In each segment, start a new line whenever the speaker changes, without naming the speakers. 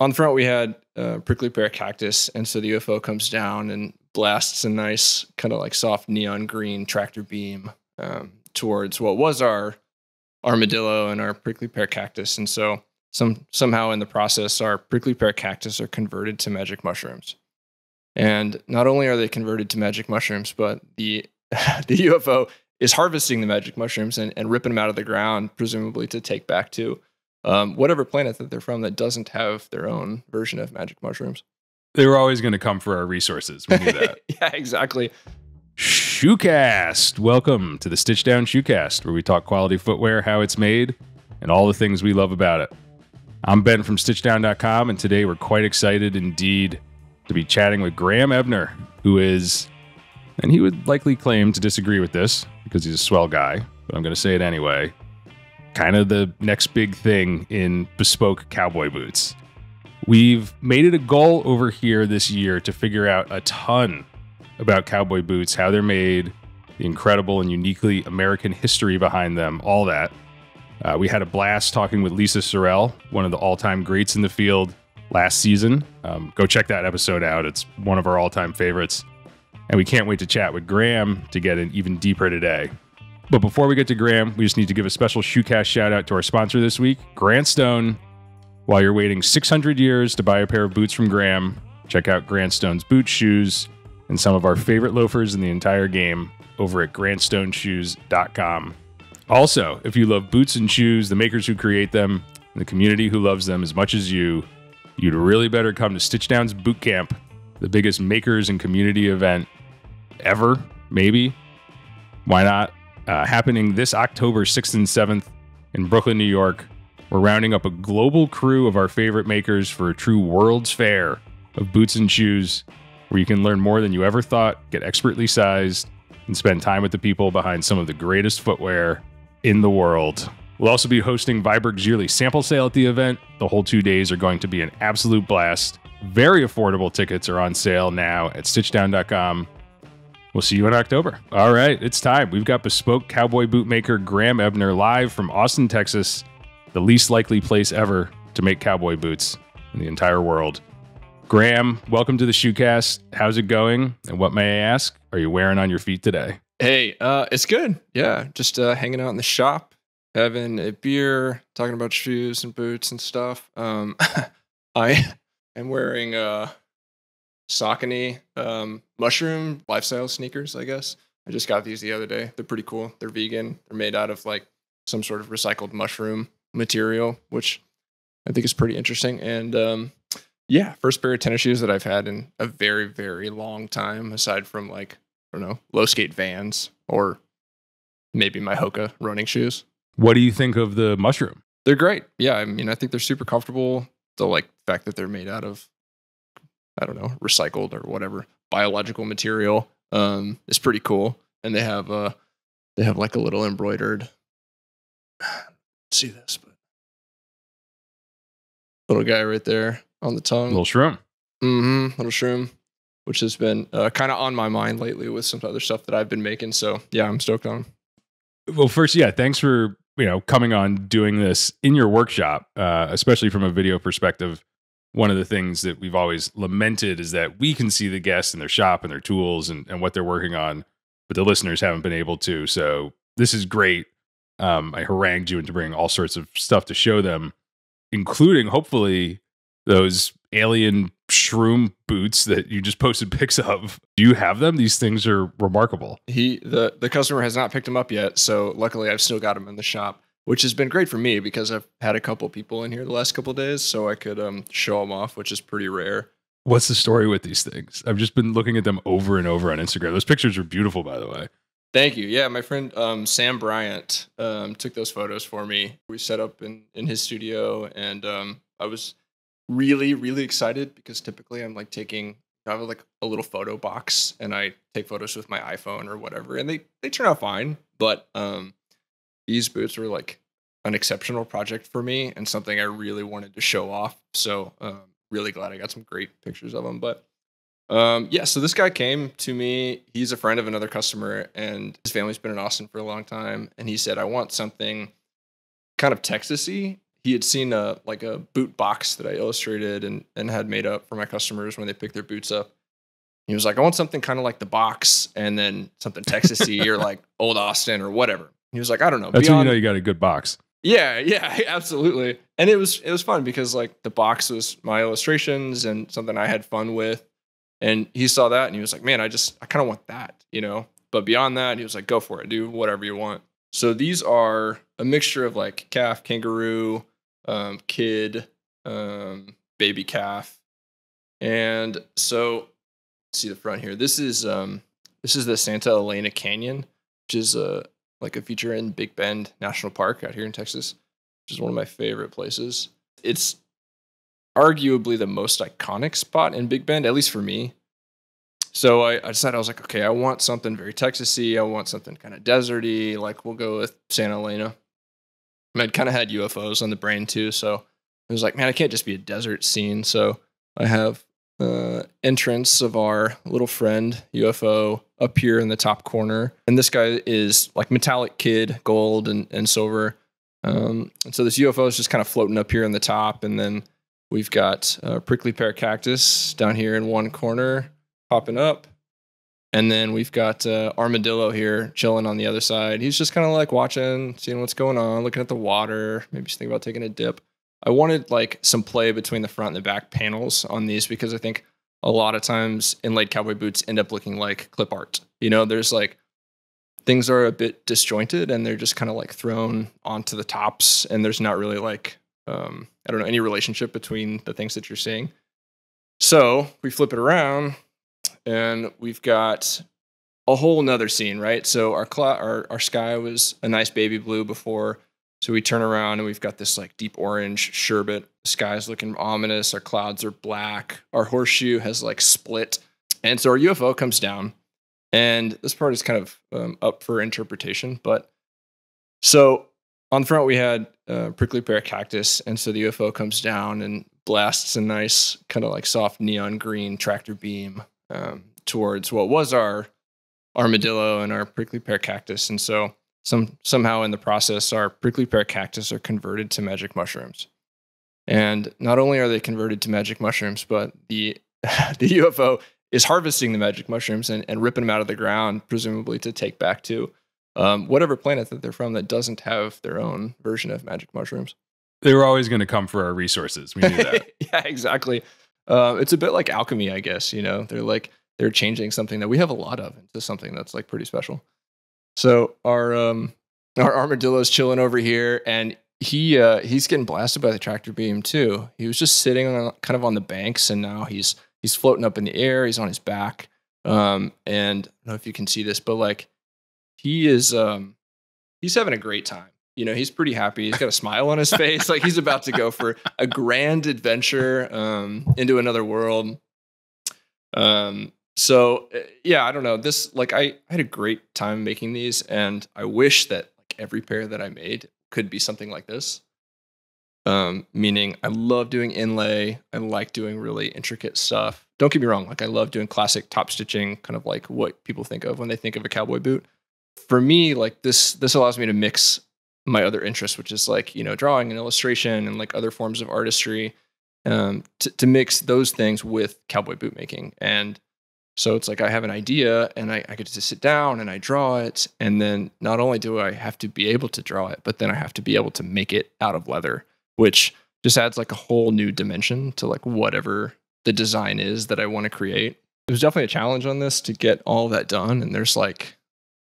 on the front we had uh, prickly pear cactus, and so the UFO comes down and blasts a nice kind of like soft neon green tractor beam um, towards what was our armadillo and our prickly pear cactus, and so some somehow in the process our prickly pear cactus are converted to magic mushrooms. And not only are they converted to magic mushrooms, but the the UFO is harvesting the magic mushrooms and, and ripping them out of the ground, presumably to take back to um, whatever planet that they're from that doesn't have their own version of magic mushrooms.
They were always going to come for our resources. We knew that.
yeah, exactly.
Shoecast. Welcome to the Stitchdown Shoecast, where we talk quality footwear, how it's made, and all the things we love about it. I'm Ben from StitchDown.com, and today we're quite excited indeed to be chatting with Graham Ebner, who is, and he would likely claim to disagree with this because he's a swell guy, but I'm going to say it anyway, kind of the next big thing in bespoke cowboy boots. We've made it a goal over here this year to figure out a ton about cowboy boots, how they're made, the incredible and uniquely American history behind them, all that. Uh, we had a blast talking with Lisa Sorrell, one of the all time greats in the field last season. Um, go check that episode out. It's one of our all time favorites. And we can't wait to chat with Graham to get in even deeper today. But before we get to Graham, we just need to give a special Shoecast shout out to our sponsor this week, Grant Stone. While you're waiting 600 years to buy a pair of boots from Graham, check out Grant Stone's boot shoes and some of our favorite loafers in the entire game over at grantstoneshoes.com. Also, if you love boots and shoes, the makers who create them, and the community who loves them as much as you, you'd really better come to Stitchdown's Boot Camp, the biggest makers and community event ever, maybe. Why not? Uh, happening this October 6th and 7th in Brooklyn, New York. We're rounding up a global crew of our favorite makers for a true World's Fair of boots and shoes, where you can learn more than you ever thought, get expertly sized, and spend time with the people behind some of the greatest footwear in the world. We'll also be hosting Viberg's yearly sample sale at the event. The whole two days are going to be an absolute blast. Very affordable tickets are on sale now at stitchdown.com. We'll see you in October. All right, it's time. We've got bespoke cowboy boot maker Graham Ebner live from Austin, Texas, the least likely place ever to make cowboy boots in the entire world. Graham, welcome to the Shoecast. How's it going? And what may I ask? Are you wearing on your feet today?
Hey, uh, it's good. Yeah, just uh, hanging out in the shop, having a beer, talking about shoes and boots and stuff. Um, I am wearing uh, Saucony um, mushroom lifestyle sneakers. I guess I just got these the other day. They're pretty cool. They're vegan. They're made out of like some sort of recycled mushroom material, which I think is pretty interesting. And um, yeah, first pair of tennis shoes that I've had in a very, very long time, aside from like I don't know, low skate vans or maybe my Hoka running shoes.
What do you think of the mushroom?
They're great. Yeah, I mean, I think they're super comfortable. The like fact that they're made out of I don't know, recycled or whatever biological material um is pretty cool. And they have uh they have like a little embroidered see this, but little guy right there on the tongue.
Little shroom.
Mm-hmm. Little shroom which has been uh, kind of on my mind lately with some other stuff that I've been making. So yeah, I'm stoked on.
Well, first, yeah, thanks for you know coming on doing this in your workshop, uh, especially from a video perspective. One of the things that we've always lamented is that we can see the guests in their shop and their tools and, and what they're working on, but the listeners haven't been able to. So this is great. Um, I harangued you into bringing all sorts of stuff to show them, including hopefully those alien shroom boots that you just posted pics of. Do you have them? These things are remarkable.
He the the customer has not picked them up yet, so luckily I've still got them in the shop, which has been great for me because I've had a couple people in here the last couple days, so I could um, show them off, which is pretty rare.
What's the story with these things? I've just been looking at them over and over on Instagram. Those pictures are beautiful, by the way.
Thank you. Yeah, my friend um, Sam Bryant um, took those photos for me. We set up in in his studio, and um, I was really really excited because typically I'm like taking I have like a little photo box and I take photos with my iPhone or whatever and they they turn out fine but um these boots were like an exceptional project for me and something I really wanted to show off so um really glad I got some great pictures of them but um yeah so this guy came to me he's a friend of another customer and his family's been in Austin for a long time and he said I want something kind of Texasy he had seen a like a boot box that I illustrated and and had made up for my customers when they pick their boots up. He was like, I want something kind of like the box, and then something Texasy or like Old Austin or whatever. He was like, I don't know.
That's when you know you got a good box.
Yeah, yeah, absolutely. And it was it was fun because like the box was my illustrations and something I had fun with. And he saw that and he was like, "Man, I just I kind of want that, you know." But beyond that, he was like, "Go for it, do whatever you want." So these are a mixture of like calf, kangaroo, um, kid, um, baby calf, and so see the front here. This is um, this is the Santa Elena Canyon, which is a like a feature in Big Bend National Park out here in Texas, which is one of my favorite places. It's arguably the most iconic spot in Big Bend, at least for me. So I, I decided I was like, okay, I want something very Texasy. I want something kind of deserty. Like we'll go with Santa Elena. And I'd kind of had UFOs on the brain too, so I was like, man, I can't just be a desert scene. So I have uh, entrance of our little friend UFO up here in the top corner, and this guy is like metallic kid, gold and and silver. Um, and so this UFO is just kind of floating up here in the top, and then we've got prickly pear cactus down here in one corner popping up. And then we've got uh, Armadillo here chilling on the other side. He's just kind of like watching, seeing what's going on, looking at the water, maybe just thinking about taking a dip. I wanted like some play between the front and the back panels on these because I think a lot of times inlaid cowboy boots end up looking like clip art. You know, there's like things are a bit disjointed and they're just kind of like thrown onto the tops and there's not really like um, I don't know any relationship between the things that you're seeing. So we flip it around and we've got a whole nother scene, right? So our our our sky was a nice baby blue before. So we turn around and we've got this like deep orange sherbet. The sky's looking ominous. Our clouds are black. Our horseshoe has like split. And so our UFO comes down. And this part is kind of um, up for interpretation. But so on the front, we had uh, prickly pear cactus. And so the UFO comes down and blasts a nice kind of like soft neon green tractor beam um, towards what was our armadillo and our prickly pear cactus. And so some somehow in the process, our prickly pear cactus are converted to magic mushrooms. And not only are they converted to magic mushrooms, but the the UFO is harvesting the magic mushrooms and, and ripping them out of the ground, presumably to take back to um, whatever planet that they're from that doesn't have their own version of magic mushrooms.
They were always going to come for our resources. We knew that.
yeah, exactly. Uh, it's a bit like alchemy, I guess. You know, they're like they're changing something that we have a lot of into something that's like pretty special. So our um our armadillo's chilling over here, and he uh, he's getting blasted by the tractor beam too. He was just sitting on kind of on the banks, and now he's he's floating up in the air. He's on his back, um, and I don't know if you can see this, but like he is um he's having a great time you know he's pretty happy he's got a smile on his face like he's about to go for a grand adventure um, into another world um, so eh, yeah i don't know. This like I, I had a great time making these and i wish that like every pair that i made could be something like this. Um, meaning i love doing inlay. I like doing really intricate stuff. Don't get me wrong like i love doing classic top stitching kind of like what people think of when they think of a cowboy boot. For me like this this allows me to mix my other interests, which is like you know drawing and illustration and like other forms of artistry, um, to, to mix those things with cowboy boot making. And so it's like I have an idea and I, I get to sit down and I draw it, and then not only do I have to be able to draw it, but then I have to be able to make it out of leather, which just adds like a whole new dimension to like whatever the design is that I want to create. It was definitely a challenge on this to get all that done. And there's like,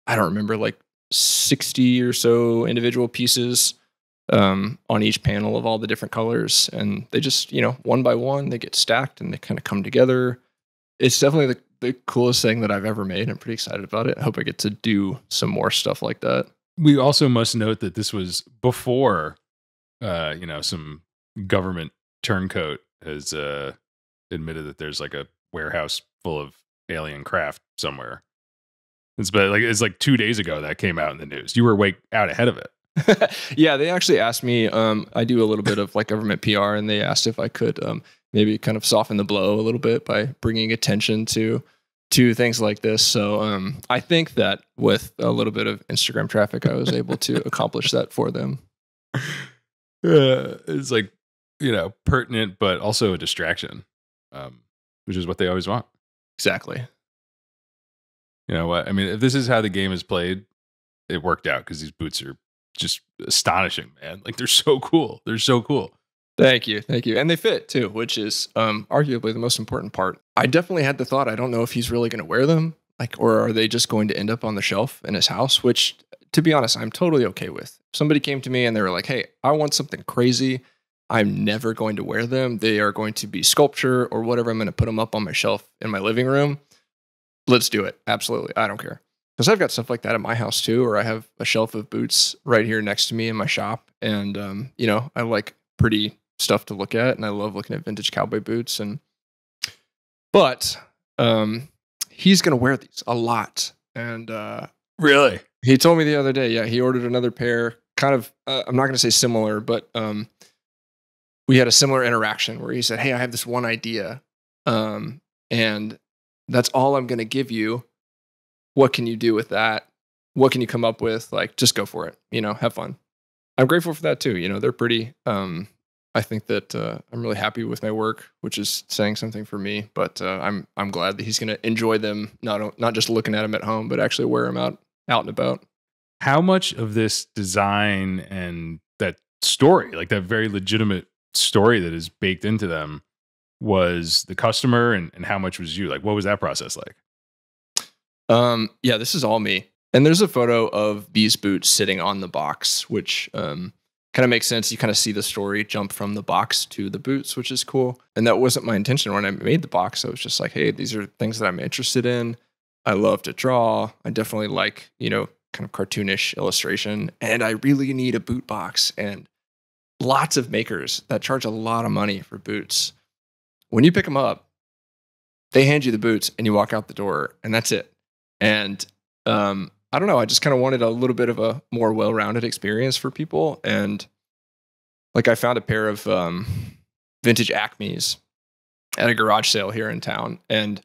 I don't remember, like 60 or so individual pieces um, on each panel of all the different colors. And they just, you know, one by one, they get stacked and they kind of come together. It's definitely the, the coolest thing that I've ever made. I'm pretty excited about it. I hope I get to do some more stuff like that.
We also must note that this was before, uh, you know, some government turncoat has uh, admitted that there's like a warehouse full of alien craft somewhere. It's but like it's like two days ago that came out in the news. You were way out ahead of
it. yeah, they actually asked me. Um, I do a little bit of like government PR, and they asked if I could um, maybe kind of soften the blow a little bit by bringing attention to to things like this. So um, I think that with a little bit of Instagram traffic, I was able to accomplish that for them.
uh, it's like you know pertinent, but also a distraction, um, which is what they always want.
Exactly.
You know what? I mean, if this is how the game is played, it worked out because these boots are just astonishing, man. Like they're so cool. They're so cool.
Thank you. Thank you. And they fit too, which is um, arguably the most important part. I definitely had the thought I don't know if he's really going to wear them, like, or are they just going to end up on the shelf in his house, which to be honest, I'm totally okay with. If somebody came to me and they were like, hey, I want something crazy. I'm never going to wear them. They are going to be sculpture or whatever. I'm going to put them up on my shelf in my living room. Let's do it. Absolutely. I don't care. Because I've got stuff like that at my house too, or I have a shelf of boots right here next to me in my shop. And, um, you know, I like pretty stuff to look at and I love looking at vintage cowboy boots. And, but, um, he's going to wear these a lot. And, uh,
Really?
he told me the other day, yeah, he ordered another pair. Kind of, uh, I'm not going to say similar, but um, we had a similar interaction where he said, "Hey, I have this one idea, um, and that's all I'm going to give you. What can you do with that? What can you come up with? Like, just go for it. You know, have fun." I'm grateful for that too. You know, they're pretty. Um, I think that uh, I'm really happy with my work, which is saying something for me. But uh, I'm I'm glad that he's going to enjoy them, not not just looking at them at home, but actually wear them out out and about.
How much of this design and that story, like that very legitimate story that is baked into them, was the customer and, and how much was you? Like, what was that process like?
Um, yeah, this is all me. And there's a photo of these boots sitting on the box, which um, kind of makes sense. You kind of see the story jump from the box to the boots, which is cool. And that wasn't my intention when I made the box. I was just like, hey, these are things that I'm interested in. I love to draw. I definitely like, you know, kind of cartoonish illustration. And I really need a boot box. And lots of makers that charge a lot of money for boots. When you pick them up, they hand you the boots and you walk out the door, and that's it. And um, I don't know. I just kind of wanted a little bit of a more well rounded experience for people. And like I found a pair of um, vintage Acme's at a garage sale here in town. And,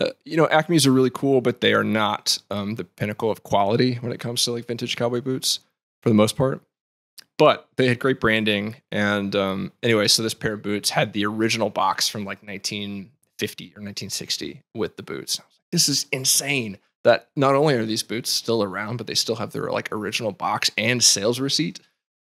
uh, you know, Acme's are really cool, but they are not um, the pinnacle of quality when it comes to like vintage cowboy boots for the most part. But they had great branding. And um, anyway, so this pair of boots had the original box from like 1950 or 1960 with the boots. This is insane that not only are these boots still around, but they still have their like original box and sales receipt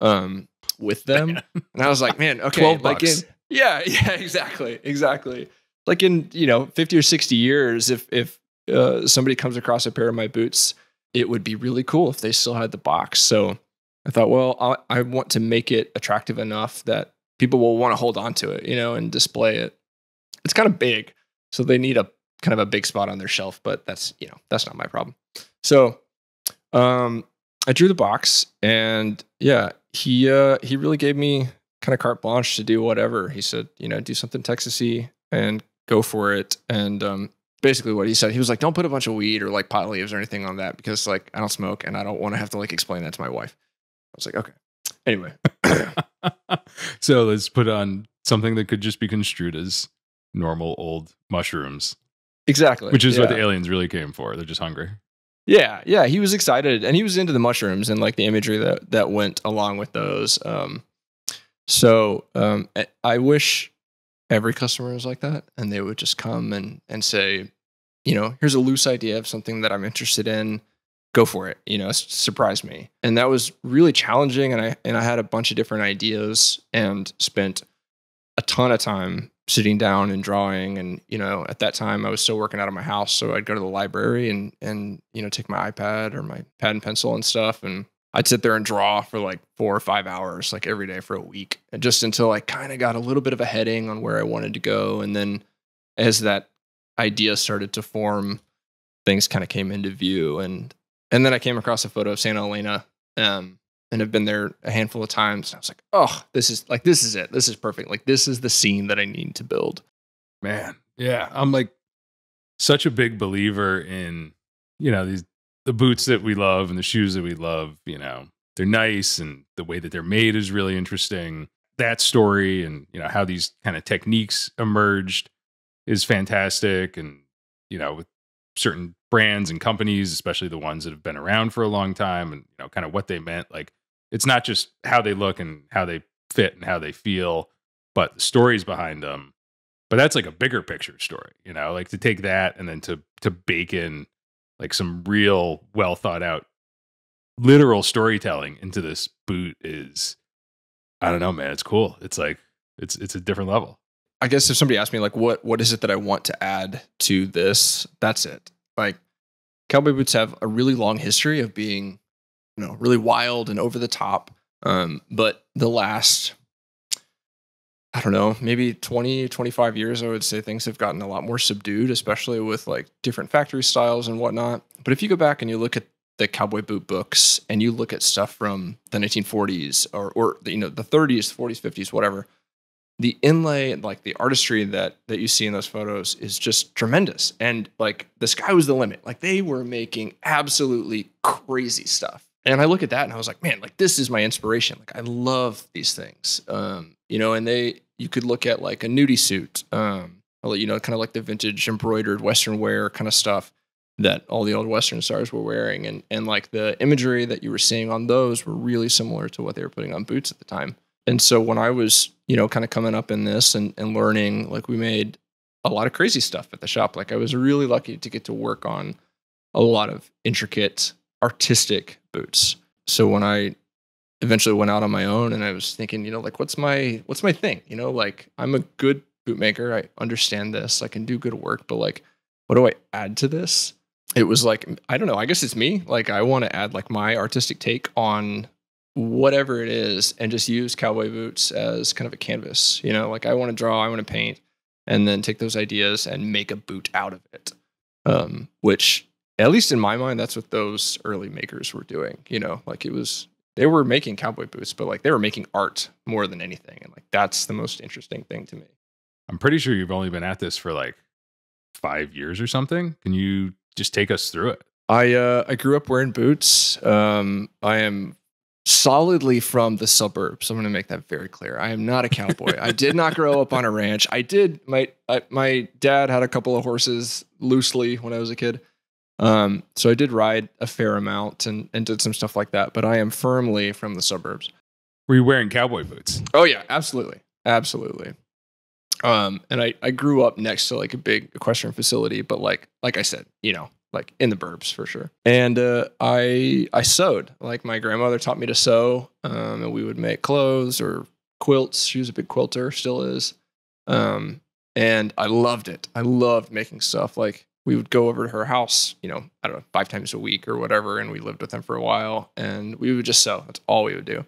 um, with them. and I was like, man, okay,
12
like in,
bucks.
yeah, yeah, exactly, exactly. Like in you know fifty or sixty years, if if uh, somebody comes across a pair of my boots, it would be really cool if they still had the box. So I thought, well, I, I want to make it attractive enough that people will want to hold on to it, you know, and display it. It's kind of big, so they need a kind of a big spot on their shelf, but that's you know that's not my problem. So um, I drew the box, and yeah, he uh, he really gave me kind of carte blanche to do whatever. He said, you know, do something Texasy and go for it. And um, basically, what he said, he was like, don't put a bunch of weed or like pot leaves or anything on that because like I don't smoke and I don't want to have to like explain that to my wife. I was like, okay. Anyway,
so let's put on something that could just be construed as normal old mushrooms,
exactly,
which is what the aliens really came for. They're just hungry.
Yeah, yeah, he was excited and he was into the mushrooms and like the imagery that that went along with those. Um, so um, I- wish every customer was like that and they would just come and and say, you know, here's a loose idea of something that I'm interested in. Go for it. You know, surprise me. And that was really challenging. And I and I had a bunch of different ideas and spent a ton of time sitting down and drawing and you know at that time i was still working out of my house so i'd go to the library and and you know take my ipad or my pad and pencil and stuff and i'd sit there and draw for like four or five hours like every day for a week and just until i kind of got a little bit of a heading on where i wanted to go and then as that idea started to form things kind of came into view and and then i came across a photo of santa elena um and have been there a handful of times. I was like, oh, this is like this is it. This is perfect. Like this is the scene that I need to build.
Man, yeah, I'm like such a big believer in you know these the boots that we love and the shoes that we love. You know, they're nice and the way that they're made is really interesting. That story and you know how these kind of techniques emerged is fantastic. And you know, with certain brands and companies, especially the ones that have been around for a long time, and you know, kind of what they meant. Like, it's not just how they look and how they fit and how they feel, but the stories behind them. But that's like a bigger picture story, you know, like to take that and then to to bake in like some real well thought out literal storytelling into this boot is I don't know, man. It's cool. It's like it's it's a different level.
I guess if somebody asked me like what what is it that I want to add to this, that's it. Like cowboy boots have a really long history of being, know, really wild and over the top. Um, but the last I don't know, maybe 20, 25 years, I would say things have gotten a lot more subdued, especially with like different factory styles and whatnot. But if you go back and you look at the cowboy boot books and you look at stuff from the 1940s or, or you know, the 30s, 40s, 50s, whatever, the inlay and like the artistry that that you see in those photos is just tremendous. And like the sky was the limit. Like they were making absolutely crazy stuff. And I look at that and I was like, man, like this is my inspiration. Like I love these things. Um, you know, and they you could look at like a nudie suit, um, you know, kind of like the vintage embroidered Western wear kind of stuff that all the old Western stars were wearing, and and like the imagery that you were seeing on those were really similar to what they were putting on boots at the time. And so when I was, you know, kind of coming up in this and, and learning, like we made a lot of crazy stuff at the shop. Like I was really lucky to get to work on a lot of intricate artistic boots. So when I eventually went out on my own and I was thinking, you know, like what's my what's my thing? You know, like I'm a good bootmaker. I understand this. I can do good work, but like what do I add to this? It was like I don't know, I guess it's me. Like I want to add like my artistic take on whatever it is and just use cowboy boots as kind of a canvas. You know, like I want to draw, I want to paint, and then take those ideas and make a boot out of it. Um, which, at least in my mind, that's what those early makers were doing. You know, like it was they were making cowboy boots, but like they were making art more than anything, and like that's the most interesting thing to me.
I'm pretty sure you've only been at this for like five years or something. Can you just take us through it?
I uh, I grew up wearing boots. Um, I am solidly from the suburbs. I'm going to make that very clear. I am not a cowboy. I did not grow up on a ranch. I did. My I, my dad had a couple of horses loosely when I was a kid. Um, so I did ride a fair amount and, and did some stuff like that. But I am firmly from the suburbs.
Were you wearing cowboy boots?
Oh yeah, absolutely, absolutely. Um, and I I grew up next to like a big equestrian facility, but like like I said, you know, like in the burbs for sure. And uh, I I sewed. Like my grandmother taught me to sew, um, and we would make clothes or quilts. She was a big quilter, still is. Um, and I loved it. I loved making stuff. Like we would go over to her house, you know, I don't know, five times a week or whatever, and we lived with them for a while, and we would just sew. That's all we would do.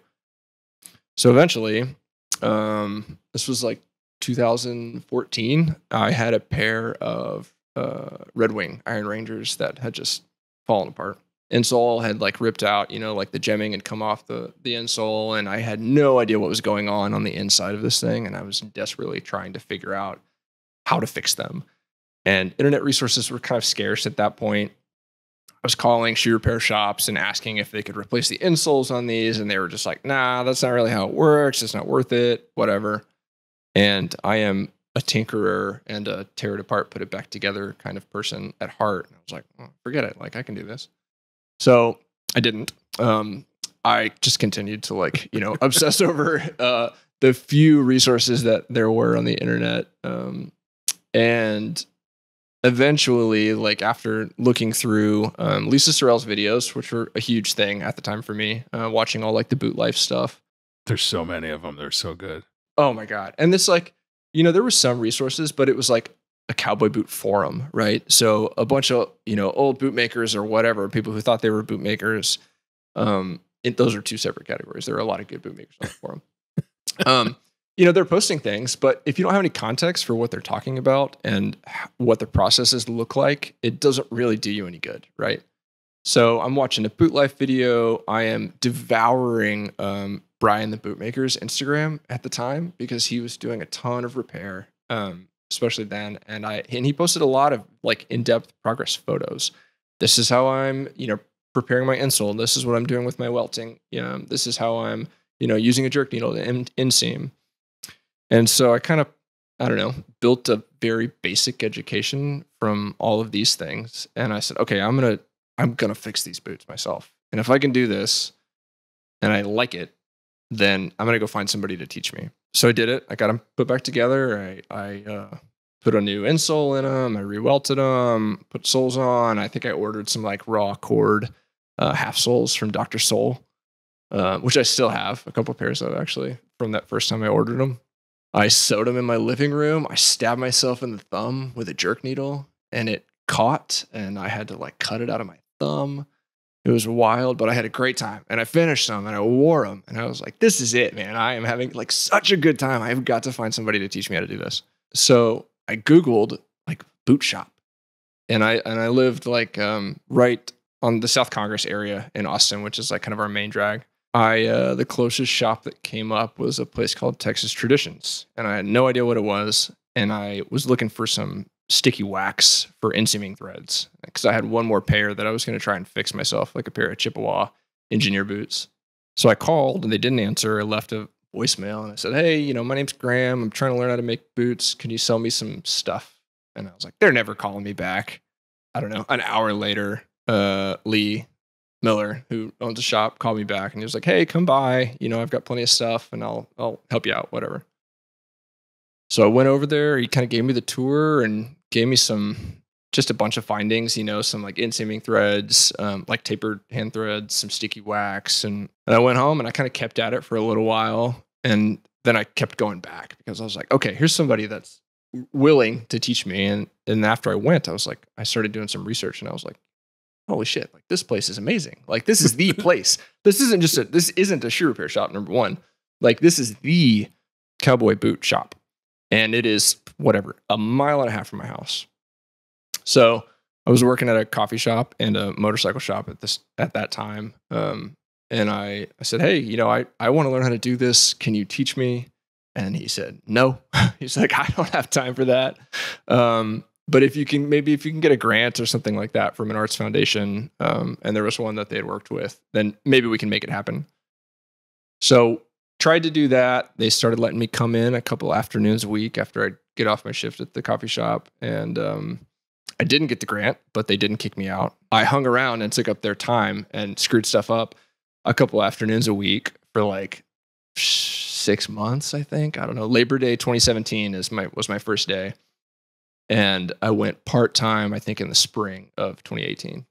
So eventually, um, this was like 2014. I had a pair of uh, Red Wing Iron Rangers that had just fallen apart. Insole had like ripped out, you know, like the gemming had come off the the insole, and I had no idea what was going on on the inside of this thing, and I was desperately trying to figure out how to fix them. And internet resources were kind of scarce at that point. I was calling shoe repair shops and asking if they could replace the insoles on these, and they were just like, "Nah, that's not really how it works. It's not worth it. Whatever." And I am a tinkerer and a tear it apart, put it back together kind of person at heart. And I was like, oh, forget it. Like I can do this. So I didn't. Um, I just continued to like, you know, obsess over uh, the few resources that there were on the internet. Um, and eventually, like after looking through um, Lisa Sorrell's videos, which were a huge thing at the time for me, uh, watching all like the boot life stuff.
There's so many of them. They're so good.
Oh my God. And this like, you know, there were some resources, but it was like a cowboy boot forum, right? So a bunch of, you know, old bootmakers or whatever, people who thought they were bootmakers. Um, it, those are two separate categories. There are a lot of good bootmakers on the forum. um, you know, they're posting things, but if you don't have any context for what they're talking about and what the processes look like, it doesn't really do you any good, right? So I'm watching a boot life video. I am devouring um, Brian the Bootmaker's Instagram at the time because he was doing a ton of repair, um, especially then. And I and he posted a lot of like in-depth progress photos. This is how I'm, you know, preparing my insole. This is what I'm doing with my welting. You know, this is how I'm, you know, using a jerk needle to in, inseam. And so I kind of, I don't know, built a very basic education from all of these things. And I said, okay, I'm gonna, I'm gonna fix these boots myself. And if I can do this, and I like it, then I'm gonna go find somebody to teach me. So I did it. I got them put back together. I I uh, put a new insole in them. I rewelted them, put soles on. I think I ordered some like raw cord uh, half soles from Dr. Sole, uh, which I still have a couple pairs of actually from that first time I ordered them. I sewed them in my living room. I stabbed myself in the thumb with a jerk needle and it caught and I had to like cut it out of my thumb. It was wild, but I had a great time and I finished them and I wore them and I was like, this is it, man. I am having like such a good time. I've got to find somebody to teach me how to do this. So I Googled like boot shop and I, and I lived like um, right on the South Congress area in Austin, which is like kind of our main drag. I uh, the closest shop that came up was a place called Texas Traditions, and I had no idea what it was. And I was looking for some sticky wax for inseaming threads because I had one more pair that I was going to try and fix myself, like a pair of Chippewa engineer boots. So I called and they didn't answer. I left a voicemail and I said, "Hey, you know, my name's Graham. I'm trying to learn how to make boots. Can you sell me some stuff?" And I was like, "They're never calling me back." I don't know. An hour later, uh, Lee Miller, who owns a shop, called me back and he was like, "Hey, come by. You know, I've got plenty of stuff, and I'll I'll help you out, whatever." So I went over there. He kind of gave me the tour and gave me some just a bunch of findings. You know, some like inseaming threads, um, like tapered hand threads, some sticky wax, and, and I went home and I kind of kept at it for a little while, and then I kept going back because I was like, okay, here's somebody that's willing to teach me. And and after I went, I was like, I started doing some research, and I was like, holy shit, like this place is amazing. Like this is the place. This isn't just a this isn't a shoe repair shop, number one. Like this is the cowboy boot shop. And it is whatever, a mile and a half from my house. So I was working at a coffee shop and a motorcycle shop at this at that time. Um, and I, I said, Hey, you know, I, I want to learn how to do this. Can you teach me? And he said, No. He's like, I don't have time for that. Um, but if you can maybe if you can get a grant or something like that from an arts foundation um, and there was one that they had worked with then maybe we can make it happen. So tried to do that. They started letting me come in a couple afternoons a week after i'd get off my shift at the coffee shop. And um, i didn't get the grant but they didn't kick me out. I hung around and took up their time and screwed stuff up a couple afternoons a week for like six months i think. I don't know. Labor day 2017 is my was my first day and I went part time, I think in the spring of 2018.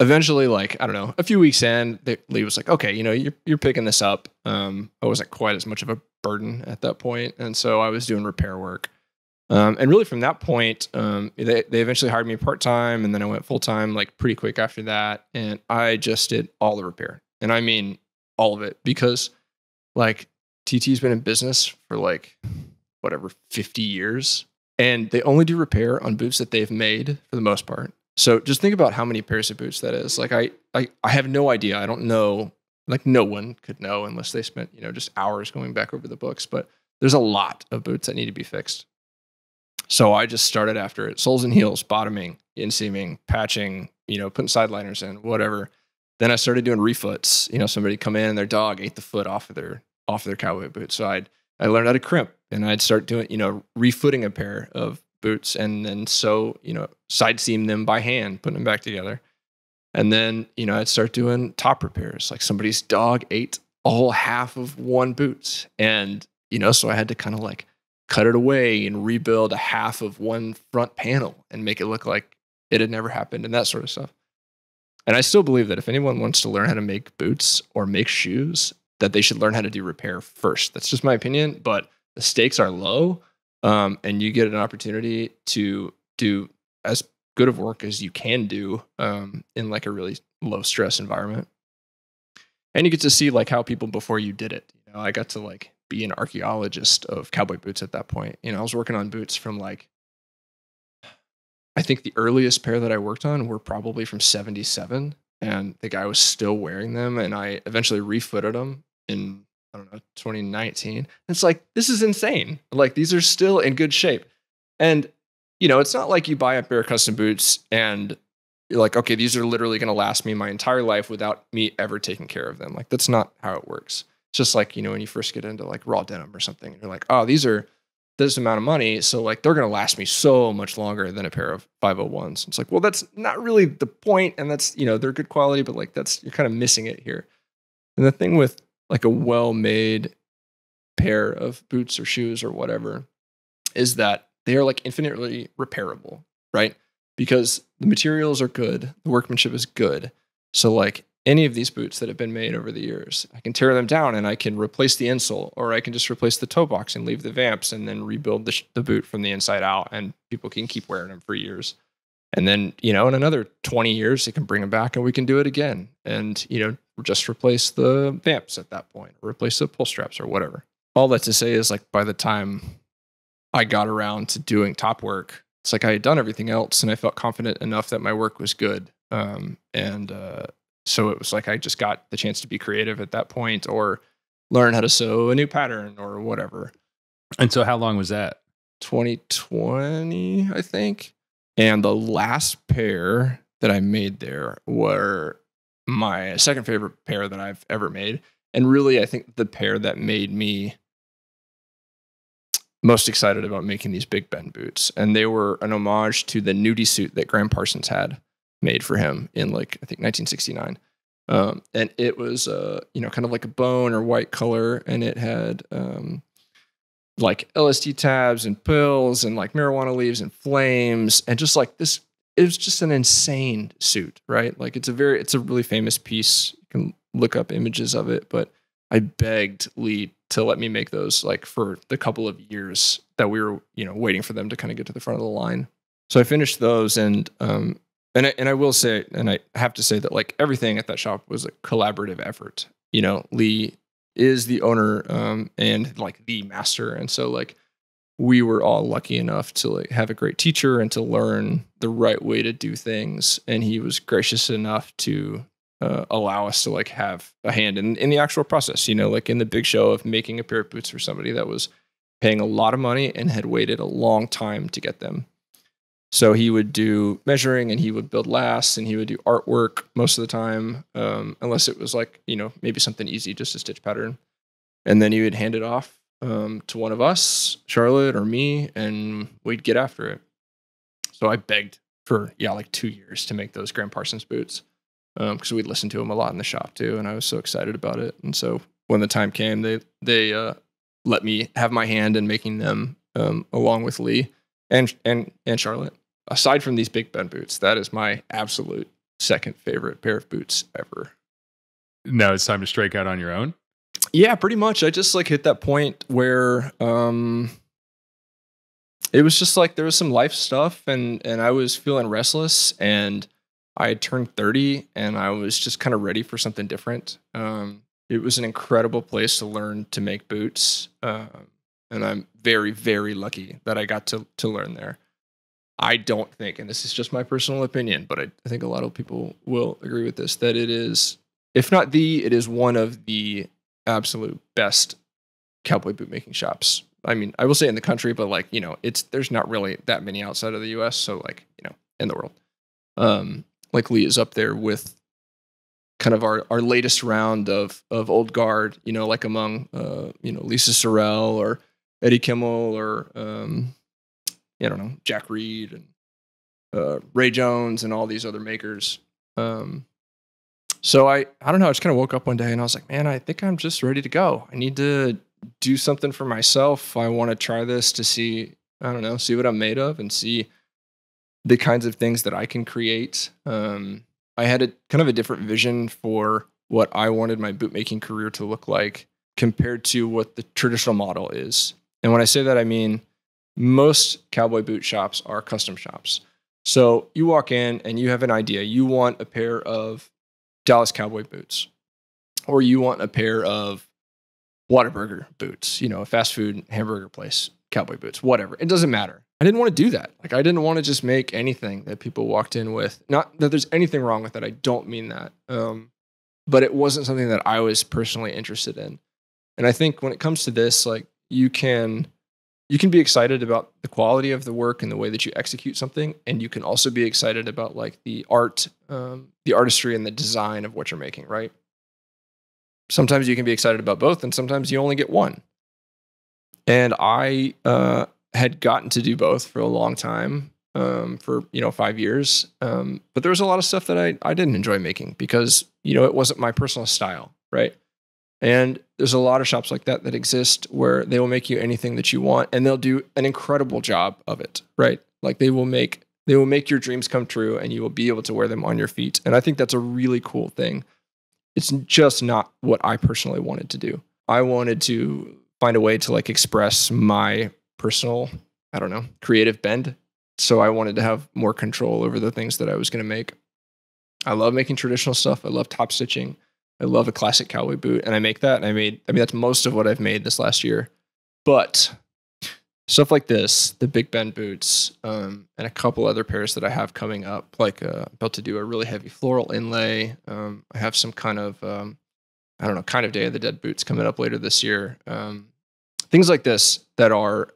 Eventually, like, I don't know, a few weeks in, Lee was like, okay, you know, you're, you're picking this up. Um, I wasn't quite as much of a burden at that point, And so I was doing repair work. Um, and really from that point, um, they, they eventually hired me part time and then I went full time like pretty quick after that. And I just did all the repair. And I mean all of it because like TT's been in business for like whatever, 50 years and they only do repair on boots that they've made for the most part. So just think about how many pairs of boots that is. Like I, I, I have no idea. I don't know. Like no one could know unless they spent you know just hours going back over the books. But there's a lot of boots that need to be fixed. So I just started after it: soles and heels, bottoming, inseaming, patching, you know, putting sideliners in, whatever. Then I started doing refoots. You know, somebody come in and their dog ate the foot off of their off of their cowboy boot. So I'd I learned how to crimp and I'd start doing, you know, refooting a pair of boots and then sew, you know, side seam them by hand, putting them back together. And then, you know, I'd start doing top repairs. Like somebody's dog ate a whole half of one boot. And, you know, so I had to kind of like cut it away and rebuild a half of one front panel and make it look like it had never happened and that sort of stuff. And I still believe that if anyone wants to learn how to make boots or make shoes, that they should learn how to do repair first. That's just my opinion, but the stakes are low, um, and you get an opportunity to do as good of work as you can do um, in like a really low stress environment. And you get to see like how people before you did it. You know, I got to like be an archaeologist of cowboy boots at that point. You know, I was working on boots from like I think the earliest pair that I worked on were probably from 77 and the guy was still wearing them and I eventually refooted them in I don't know 2019. It's like this is insane. Like these are still in good shape, and you know it's not like you buy a pair of custom boots and you're like, okay, these are literally going to last me my entire life without me ever taking care of them. Like that's not how it works. It's just like you know when you first get into like raw denim or something, you're like, oh, these are this amount of money, so like they're going to last me so much longer than a pair of 501s. It's like, well, that's not really the point, and that's you know they're good quality, but like that's you're kind of missing it here. And the thing with like a well-made pair of boots or shoes or whatever is that they are like infinitely repairable, right? Because the materials are good, the workmanship is good. So like any of these boots that have been made over the years, I can tear them down and I can replace the insole, or I can just replace the toe box and leave the vamps and then rebuild the, the boot from the inside out, and people can keep wearing them for years. And then, you know, in another 20 years, they can bring them back and we can do it again. And, you know, just replace the vamps at that point, replace the pull straps or whatever. All that to say is like by the time I got around to doing top work, it's like I had done everything else and I felt confident enough that my work was good. Um, and uh, so it was like I just got the chance to be creative at that point or learn how to sew a new pattern or whatever.
And so, how long was that?
2020, I think. And the last pair that I made there were my second favorite pair that I've ever made. And really, I think the pair that made me most excited about making these Big Bend boots. And they were an homage to the nudie suit that Gram Parsons had made for him in like, I think 1969. Um, and it was, uh, you know, kind of like a bone or white color. And it had, um, like LSD tabs and pills and like marijuana leaves and flames and just like this it was just an insane suit right? Like it's a very it's a really famous piece. You can look up images of it but i begged lee to let me make those like for the couple of years that we were you know waiting for them to kind of get to the front of the line. So i finished those and um and I, and I will say and i have to say that like everything at that shop was a collaborative effort. You know lee is the owner um, and like the master. And so like we were all lucky enough to like have a great teacher and to learn the right way to do things. And he was gracious enough to uh, allow us to like have a hand in, in the actual process, you know, like in the big show of making a pair of boots for somebody that was paying a lot of money and had waited a long time to get them. So he would do measuring and he would build lasts and he would do artwork most of the time, um, unless it was like, you know, maybe something easy, just a stitch pattern. And then he would hand it off um, to one of us, Charlotte or me, and we'd get after it. So I begged for, yeah, like two years to make those Gram Parsons boots because um, we'd listen to them a lot in the shop too. And I was so excited about it. And so when the time came, they, they uh, let me have my hand in making them um, along with Lee and, and, and Charlotte aside from these Big Bend boots, that is my absolute second favorite pair of boots ever.
Now it's time to strike out on your own.
Yeah, pretty much. I just like hit that point where um it was just like there was some life stuff and and I was feeling restless and I had turned 30 and I was just kind of ready for something different. Um it was an incredible place to learn to make boots. Um and I'm very very lucky that I got to to learn there. I don't think, and this is just my personal opinion, but I, I, think a lot of people will agree with this, that it is, if not the, it is one of the absolute best cowboy boot making shops. I mean, I will say in the country, but like, you know, it's, there's not really that many outside of the US. So like, you know, in the world. Um, like Lee is up there with kind of our, our latest round of, of old guard, you know, like among, uh, you know, Lisa Sorrell or Eddie Kimmel or, um, I don't know, Jack Reed and uh, Ray Jones and all these other makers. Um, so I, I don't know. I just kind of woke up one day and I was like, man, I think I'm just ready to go. I need to do something for myself. I want to try this to see, I don't know, see what I'm made of and see the kinds of things that I can create. Um, I had a kind of a different vision for what I wanted my bootmaking career to look like compared to what the traditional model is. And when I say that, I mean most cowboy boot shops are custom shops. So you walk in and you have an idea. You want a pair of Dallas cowboy boots, or you want a pair of Whataburger boots, you know, a fast food hamburger place, cowboy boots, whatever. It doesn't matter. I didn't want to do that. Like, I didn't want to just make anything that people walked in with. Not that there's anything wrong with that. I don't mean that. Um, but it wasn't something that I was personally interested in. And I think when it comes to this, like, you can you can be excited about the quality of the work and the way that you execute something and you can also be excited about like the art um, the artistry and the design of what you're making right? Sometimes you can be excited about both and sometimes you only get one. And i uh, had gotten to do both for a long time um, for you know five years um, but there was a lot of stuff that I, I didn't enjoy making because you know it wasn't my personal style right And there's a lot of shops like that that exist where they will make you anything that you want and they'll do an incredible job of it, right? Like they will make they will make your dreams come true and you will be able to wear them on your feet. And I think that's a really cool thing. It's just not what I personally wanted to do. I wanted to find a way to like express my personal, I don't know, creative bend. So I wanted to have more control over the things that I was going to make. I love making traditional stuff. I love top stitching. I love a classic cowboy boot, and I make that. And I made, I mean, that's most of what I've made this last year. But stuff like this, the Big Bend boots, um, and a couple other pairs that I have coming up, like uh, about to do a really heavy floral inlay. Um, I have some kind of, um, I don't know, kind of Day of the Dead boots coming up later this year. Um, things like this that are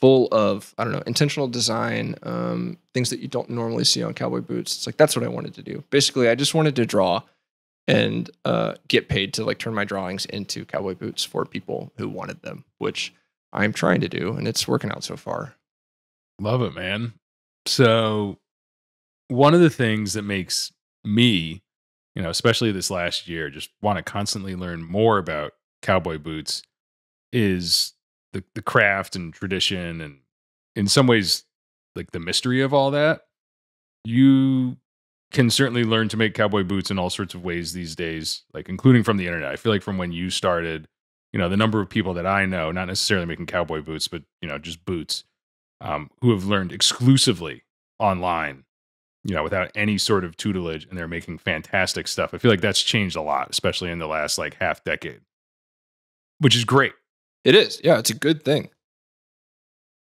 full of, I don't know, intentional design, um, things that you don't normally see on cowboy boots. It's like that's what I wanted to do. Basically, I just wanted to draw and uh, get paid to like turn my drawings into cowboy boots for people who wanted them, which I'm trying to do, and it's working out so far.
Love it, man. So, one of the things that makes me, you know, especially this last year, just want to constantly learn more about cowboy boots is the the craft and tradition and in some ways like the mystery of all that. You can certainly learn to make cowboy boots in all sorts of ways these days, like including from the internet. I feel like from when you started, you know, the number of people that I know, not necessarily making cowboy boots, but you know, just boots, um, who have learned exclusively online, you know, without any sort of tutelage, and they're making fantastic stuff. I feel like that's changed a lot, especially in the last like half decade, which is great.
It is, yeah, it's a good thing.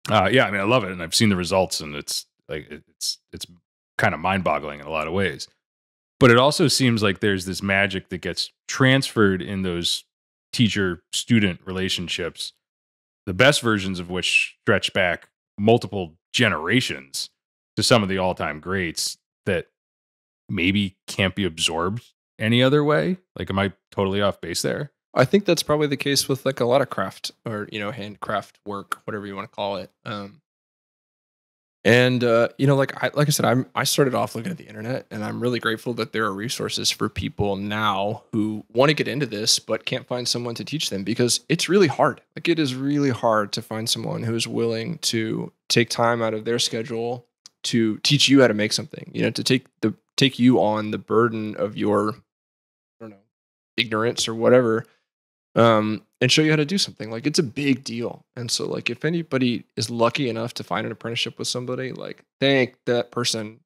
Uh, yeah, I mean, I love it, and I've seen the results, and it's like it's it's kind of mind boggling in a lot of ways. But it also seems like there's this magic that gets transferred in those teacher student relationships, the best versions of which stretch back multiple generations to some of the all time greats that maybe can't be absorbed any other way. Like, am I totally off base there?
I think that's probably the case with like a lot of craft or you know handcraft work, whatever you want to call it. Um, and uh, you know, like I like I said, I'm I started off looking at the internet, and I'm really grateful that there are resources for people now who want to get into this but can't find someone to teach them because it's really hard. Like it is really hard to find someone who's willing to take time out of their schedule to teach you how to make something. You know, to take the take you on the burden of your I don't know ignorance or whatever um, and show you how to do something. Like it's a big deal. And so, like, if anybody is lucky enough to find an apprenticeship with somebody, like, thank that person,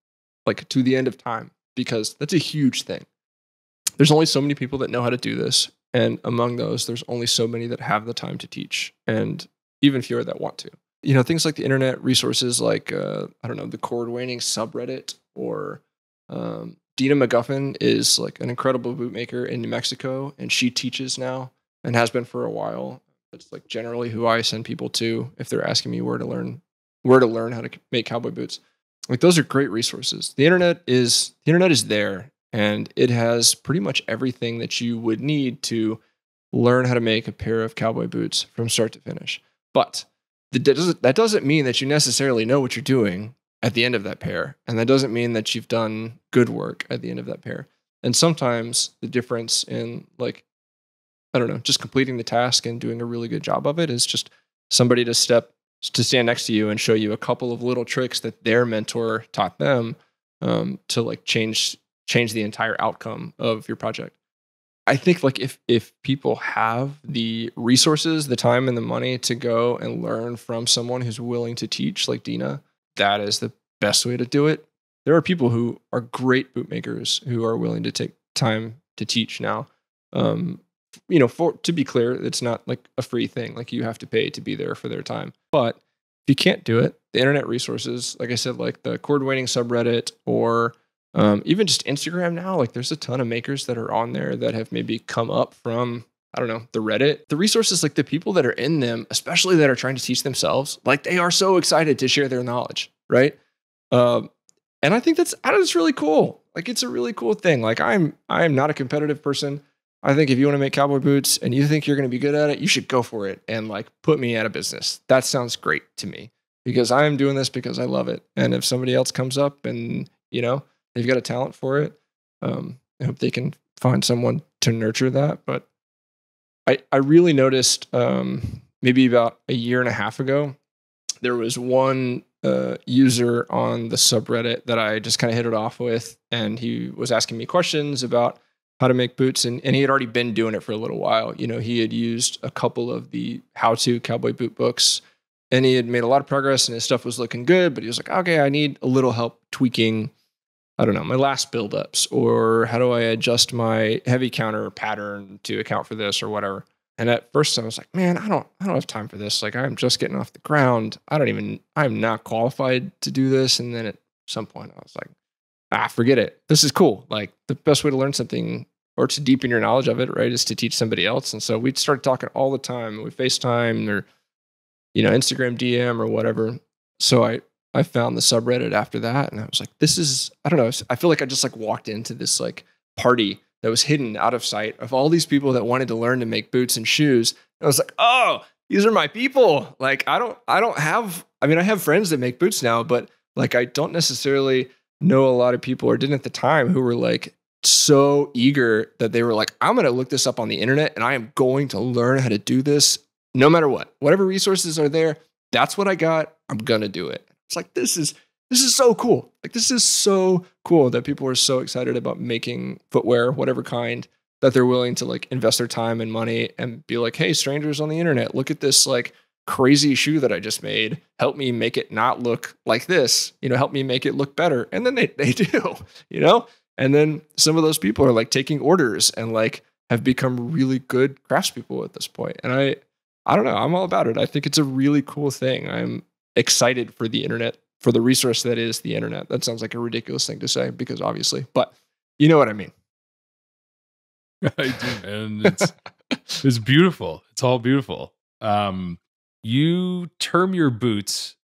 like, to the end of time, because that's a huge thing. There's only so many people that know how to do this. And among those, there's only so many that have the time to teach, and even fewer that want to. You know, things like the internet resources, like, uh, I don't know, the Cordwainer subreddit or um, Deana McGuffin is like an incredible bootmaker in New Mexico, and she teaches now and has been for a while. It's like generally who I send people to if they're asking me where to learn where to learn how to make cowboy boots. Like those are great resources. The internet is the internet is there and it has pretty much everything that you would need to learn how to make a pair of cowboy boots from start to finish. But that doesn't, that doesn't mean that you necessarily know what you're doing at the end of that pair. And that doesn't mean that you've done good work at the end of that pair. And sometimes the difference in like I don't know, just completing the task and doing a really good job of it is just somebody to step to stand next to you and show you a couple of little tricks that their mentor taught them um, to like change change the entire outcome of your project. I think like if if people have the resources, the time and the money to go and learn from someone who's willing to teach like Deana, that is the best way to do it. There are people who are great bootmakers who are willing to take time to teach now. Um, you know, for to be clear, it's not like a free thing. Like you have to pay to be there for their time. But if you can't do it, the internet resources, like I said, like the Cordwainer subreddit or um, even just Instagram now, like there's a ton of makers that are on there that have maybe come up from I don't know, the Reddit, the resources, like the people that are in them, especially that are trying to teach themselves, like they are so excited to share their knowledge, right? Um, and I think that's I think it's really cool. Like it's a really cool thing. Like I'm I'm not a competitive person. I think if you want to make cowboy boots and you think you're going to be good at it, you should go for it and like put me out of business. That sounds great to me because I am doing this because I love it. And if somebody else comes up and, you know, they've got a talent for it, um, I hope they can find someone to nurture that. But I, I really noticed um, maybe about a year and a half ago, there was one uh, user on the subreddit that I just kind of hit it off with, and he was asking me questions about how to make boots, and, and he had already been doing it for a little while. You know, he had used a couple of the how-to cowboy boot books, and he had made a lot of progress, and his stuff was looking good. But he was like, okay, I need a little help tweaking. I don't know my last buildups, or how do I adjust my heavy counter pattern to account for this, or whatever. And at first I was like, man, I don't I don't have time for this. Like I'm just getting off the ground. I don't even I'm not qualified to do this. And then at some point I was like, ah, forget it. This is cool. Like the best way to learn something or to deepen your knowledge of it, right, is to teach somebody else. And so we started talking all the time. We FaceTime or, you know, Instagram DM or whatever. So I I found the subreddit after that and I was like, this is, I don't know, I feel like I just like walked into this like party that was hidden out of sight of all these people that wanted to learn to make boots and shoes. And I was like, oh, these are my people. Like I don't I don't have I mean I have friends that make boots now, but like I don't necessarily know a lot of people or didn't at the time who were like so eager that they were like, I'm gonna look this up on the internet and I am going to learn how to do this no matter what. Whatever resources are there, that's what I got. I'm gonna do it. It's like this is this is so cool. Like this is so cool that people are so excited about making footwear, whatever kind, that they're willing to like invest their time and money and be like, hey, strangers on the internet, look at this like crazy shoe that I just made. Help me make it not look like this. You know, help me make it look better. And then they they do, you know? And then some of those people are like taking orders and like have become really good craftspeople at this point. And I I don't know, I'm all about it. I think it's a really cool thing. I'm excited for the internet for the resource that is the internet. That sounds like a ridiculous thing to say because obviously, but you know what I mean.
I do, and it's it's beautiful. It's all beautiful. Um, you term your boots,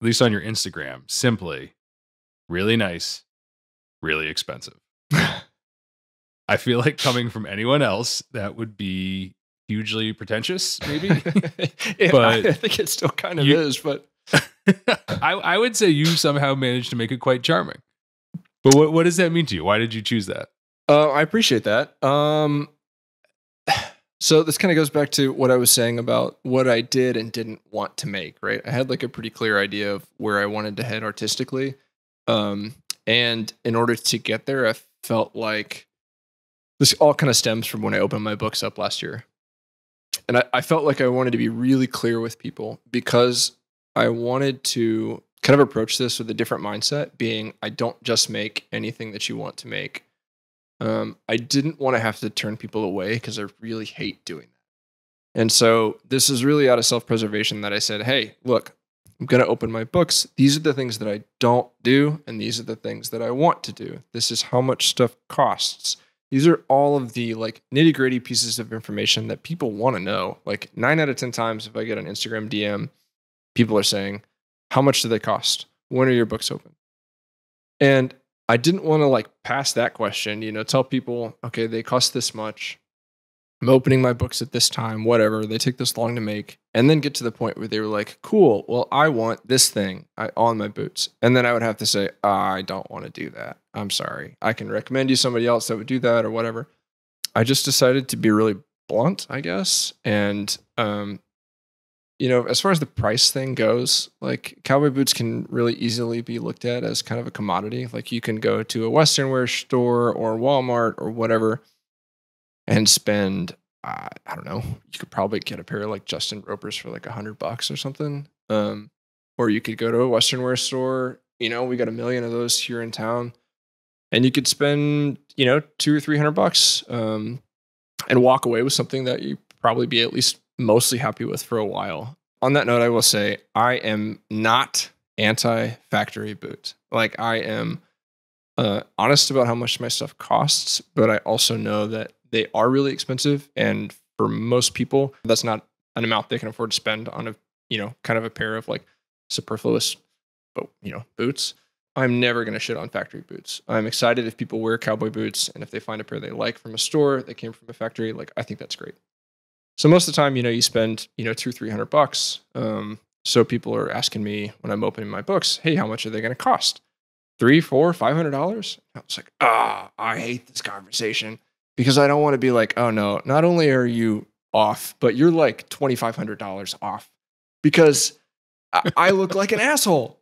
at least on your Instagram, simply really nice, really expensive. I feel like coming from anyone else, that would be hugely pretentious, maybe.
yeah, but I think it still kind of you, is, but
I, I would say you somehow managed to make it quite charming. But what, what does that mean to you? Why did you choose that?
Uh, I appreciate that. Um, so this kind of goes back to what I was saying about what I did and didn't want to make, right? I had like a pretty clear idea of where I wanted to head artistically. Um, and in order to get there, I felt like this all kind of stems from when I opened my books up last year. And I, I felt like I wanted to be really clear with people because I wanted to kind of approach this with a different mindset, being I don't just make anything that you want to make. Um, I didn't want to have to turn people away because I really hate doing that. And so this is really out of self preservation that I said, hey, look, I'm going to open my books. These are the things that I don't do, and these are the things that I want to do. This is how much stuff costs. These are all of the like nitty gritty pieces of information that people want to know. Like nine out of 10 times, if I get an Instagram DM, people are saying, How much do they cost? When are your books open? And I didn't want to like pass that question, you know, tell people, okay, they cost this much. I'm opening my books at this time, whatever. They take this long to make. And then get to the point where they were like, cool, well, I want this thing on my boots. And then I would have to say, I don't want to do that. I'm sorry. I can recommend you somebody else that would do that or whatever. I just decided to be really blunt, I guess, and um, you know, as far as the price thing goes, like cowboy boots can really easily be looked at as kind of a commodity. Like you can go to a Western wear store or Walmart or whatever and spend, uh, I don't know, you could probably get a pair of like Justin Ropers for like a hundred bucks or something. Um, or you could go to a Western wear store. You know, we got a million of those here in town, and you could spend, you know, two or three hundred bucks, um, and walk away with something that you probably be at least mostly happy with for a while. On that note, I will say I am not anti factory boot. Like I am uh, honest about how much my stuff costs, but I also know that they are really expensive, and for most people, that's not an amount they can afford to spend on a you know kind of a pair of like superfluous, but you know boots. I'm never going to shit on factory boots. I'm excited if people wear cowboy boots and if they find a pair they like from a store that came from a factory, like I think that's great. So most of the time, you know, you spend, you know, two, three hundred bucks. Um, so people are asking me when I'm opening my books, hey, how much are they going to cost? Three, four, five hundred dollars? I was like, ah, I hate this conversation because I don't want to be like, oh no, not only are you off, but you're like $2,500 off because I, I look like an asshole.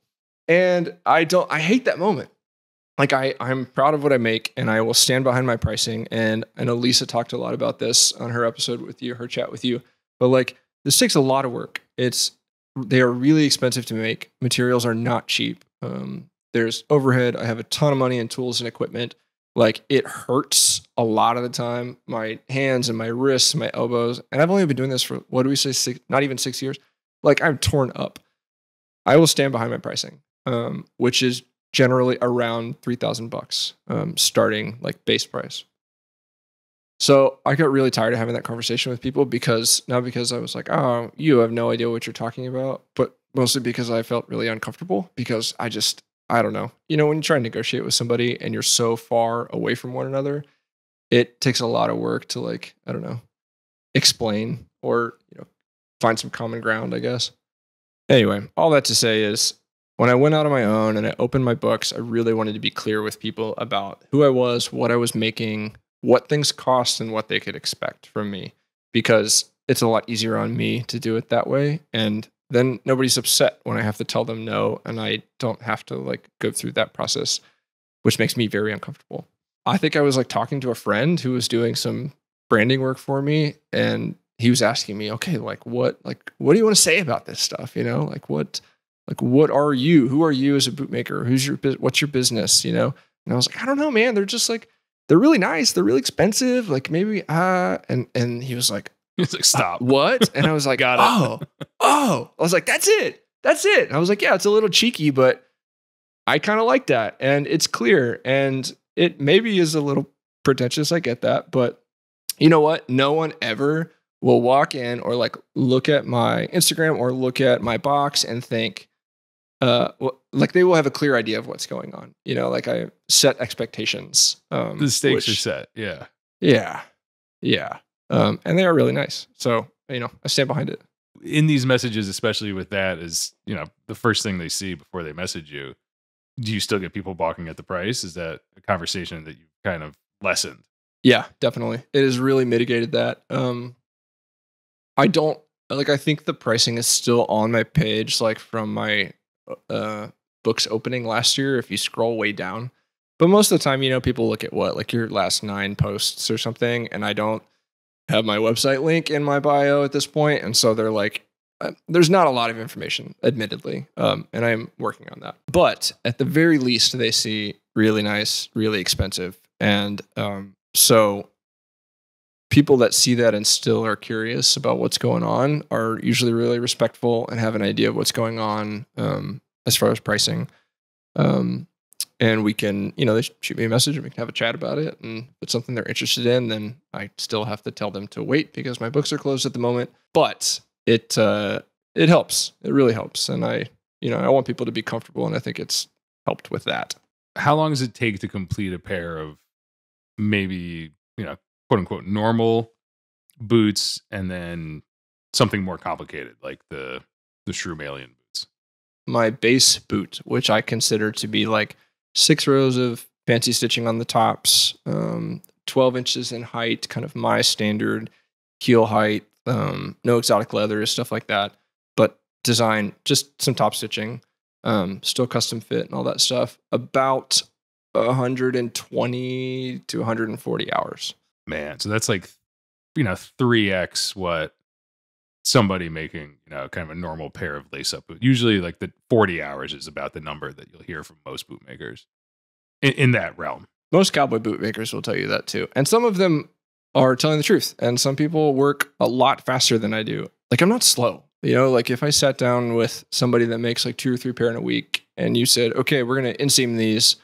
And I don't, I hate that moment. Like I, I'm proud of what I make and I will stand behind my pricing. And I know Lisa talked a lot about this on her episode with you, her chat with you, but like this takes a lot of work. It's, they are really expensive to make. Materials are not cheap. Um, there's overhead. I have a ton of money in tools and equipment. Like it hurts a lot of the time. My hands and my wrists, and my elbows, and I've only been doing this for what do we say? Six, not even six years. Like I'm torn up. I will stand behind my pricing, um, which is generally around three thousand bucks, um, starting like base price. So I got really tired of having that conversation with people because not because I was like, oh, you have no idea what you're talking about, but mostly because I felt really uncomfortable because I just I don't know. You know, when you try and negotiate with somebody and you're so far away from one another, it takes a lot of work to like, I don't know, explain or, you know, find some common ground, I guess. Anyway, all that to say is when I went out on my own and I opened my books, I really wanted to be clear with people about who I was, what I was making, what things cost, and what they could expect from me because it's a lot easier on me to do it that way. And then nobody's upset when I have to tell them no and I don't have to like go through that process, which makes me very uncomfortable. I think I was like talking to a friend who was doing some branding work for me and he was asking me, okay, like what like what do you want to say about this stuff, you know? Like what like what are you? Who are you as a bootmaker? Who's your what's your business, you know? And I was like, I don't know, man. They're just like they're really nice. They're really expensive. Like maybe uh and and he was like,
He's like, stop.
uh, what? And I was like,
Got it.
oh, oh. I was like, that's it. That's it. And I was like, yeah, it's a little cheeky, but I kind of like that. And it's clear. And it maybe is a little pretentious. I get that. But you know what? No one ever will walk in or like look at my Instagram or look at my box and think, uh, like they will have a clear idea of what's going on. You know, like I set expectations. Um,
The stakes are set. Yeah.
Yeah. Yeah. Um, and they are really nice. So, you know, I stand behind it.
in these messages, especially with that, is you know the first thing they see before they message you. Do you still get people balking at the price? Is that a conversation that you've kind of lessened?
Yeah, definitely. It has really mitigated that. Um, I don't like. I think the pricing is still on my page, like from my uh, books opening last year. If you scroll way down, but most of the time, you know, people look at what like your last nine posts or something, and I don't have my website link in my bio at this point, and so they're like, uh, there's not a lot of information, admittedly, um, and I'm working on that. But at the very least, they see really nice, really expensive, and um, so people that see that and still are curious about what's going on are usually really respectful and have an idea of what's going on um, as far as pricing. Um, and we can, you know, they shoot me a message and we can have a chat about it. And if it's something they're interested in, then I still have to tell them to wait because my books are closed at the moment. But it uh, it helps. It really helps. And I, you know, I want people to be comfortable, and I think it's helped with that.
How long does it take to complete a pair of maybe you know quote unquote normal boots and then something more complicated like the the Shroom Alien boots?
my base boot, which I consider to be like six rows of fancy stitching on the tops, um, 12 inches in height, kind of my standard heel height, um, no exotic leathers, stuff like that. But design, just some top stitching, um, still custom fit and all that stuff. About 120 to 140 hours.
Man, so that's like you know three x what somebody making you know kind of a normal pair of lace up boot. Usually, like the forty hours is about the number that you'll hear from most boot makers in, in that realm.
Most cowboy boot makers will tell you that too. And some of them are telling the truth. And some people work a lot faster than I do. Like I'm not slow. You know, like if I sat down with somebody that makes like two or three pair in a week and you said, okay, we're gonna inseam these,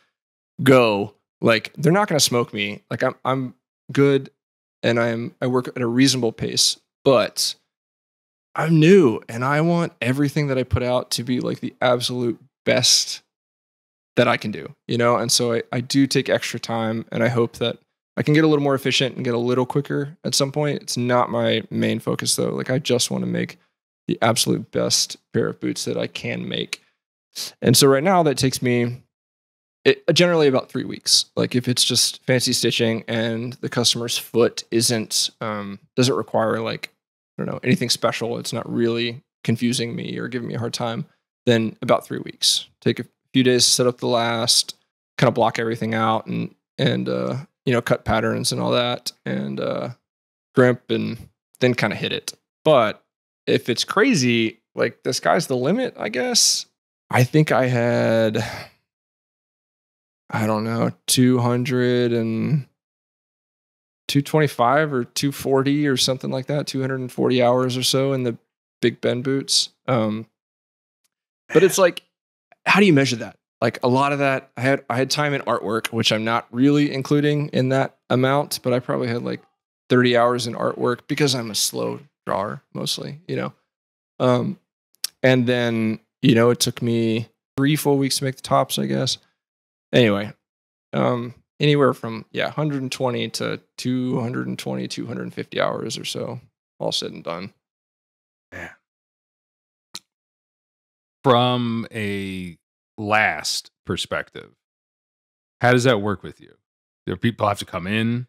go, like they're not gonna smoke me. Like I'm I'm good and I'm I work at a reasonable pace, but I'm new and I want everything that I put out to be like the absolute best that I can do, you know? And so I, I do take extra time and I hope that I can get a little more efficient and get a little quicker at some point. It's not my main focus though. Like I just want to make the absolute best pair of boots that I can make. And so right now that takes me it, generally about three weeks. Like if it's just fancy stitching and the customer's foot isn't um, doesn't require like I don't know anything special. It's not really confusing me or giving me a hard time. Then about three weeks. Take a few days to set up the last, kind of block everything out and and uh, you know cut patterns and all that and uh, crimp and then kind of hit it. But if it's crazy, like the sky's the limit, I guess. I think I had I don't know, 200 and 225 or 240 or something like that, 240 hours or so in the Big Bend boots. Um, but it's like, how do you measure that? Like a lot of that, I had I had time in artwork, which I'm not really including in that amount, but I probably had like 30 hours in artwork because I'm a slow drawer mostly, you know. Um, and then you know it took me three full weeks to make the tops, I guess anyway, um, anywhere from yeah 120 to 220 250 hours or so all said and done.
Yeah from a last perspective how does that work with you? Do people have to come in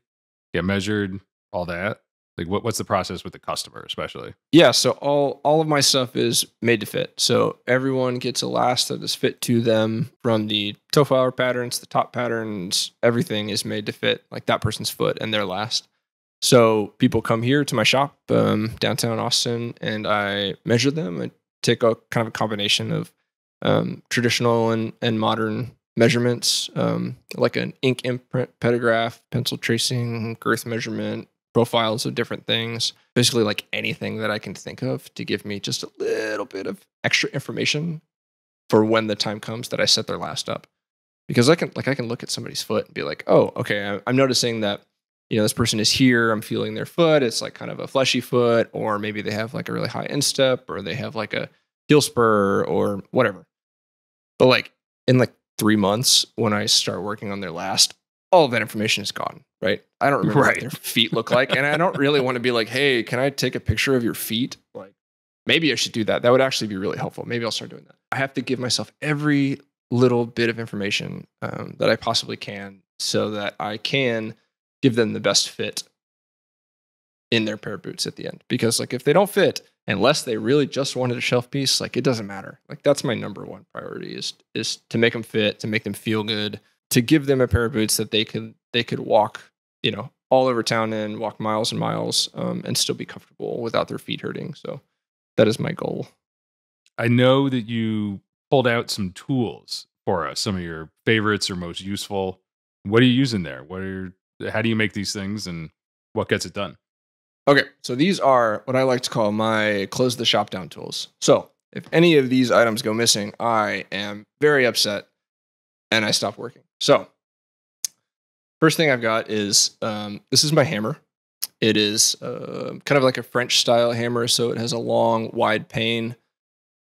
get measured all that like what, what's the process with the customer especially?
Yeah so all all of my stuff is made to fit. So everyone gets a last that is fit to them from the toe flower patterns the top patterns everything is made to fit like that person's foot and their last. So people come here to my shop um, downtown austin and i measure them and take a kind of a combination of um, traditional and, and modern measurements um, like an ink imprint pedograph pencil tracing girth measurement profiles of different things, basically like anything that I can think of to give me just a little bit of extra information for when the time comes that I set their last up. Because I can like I can look at somebody's foot and be like, oh, okay, I'm noticing that you know this person is here. I'm feeling their foot. It's like kind of a fleshy foot, or maybe they have like a really high instep, or they have like a heel spur, or whatever. But like in like three months, when I start working on their last, all of that information is gone, right? I don't remember right. what their feet look like. and I don't really want to be like, hey, can I take a picture of your feet? Like, maybe I should do that. That would actually be really helpful. Maybe I'll start doing that. I have to give myself every little bit of information um, that I possibly can so that I can give them the best fit in their pair of boots at the end. Because, like, if they don't fit, unless they really just wanted a shelf piece, like, it doesn't matter. Like, that's my number one priority is, is to make them fit, to make them feel good to give them a pair of boots that they could they could walk, you know, all over town and walk miles and miles um, and still be comfortable without their feet hurting. So that is my goal.
I know that you pulled out some tools for us, some of your favorites or most useful. What are you using there? What are how do you make these things and what gets it done?
Okay, so these are what I like to call my close the shop down tools. So if any of these items go missing, I am very upset and I stop working. So, first thing I've got is um, this is my hammer. It is uh, kind of like a French style hammer, so it has a long, wide pane.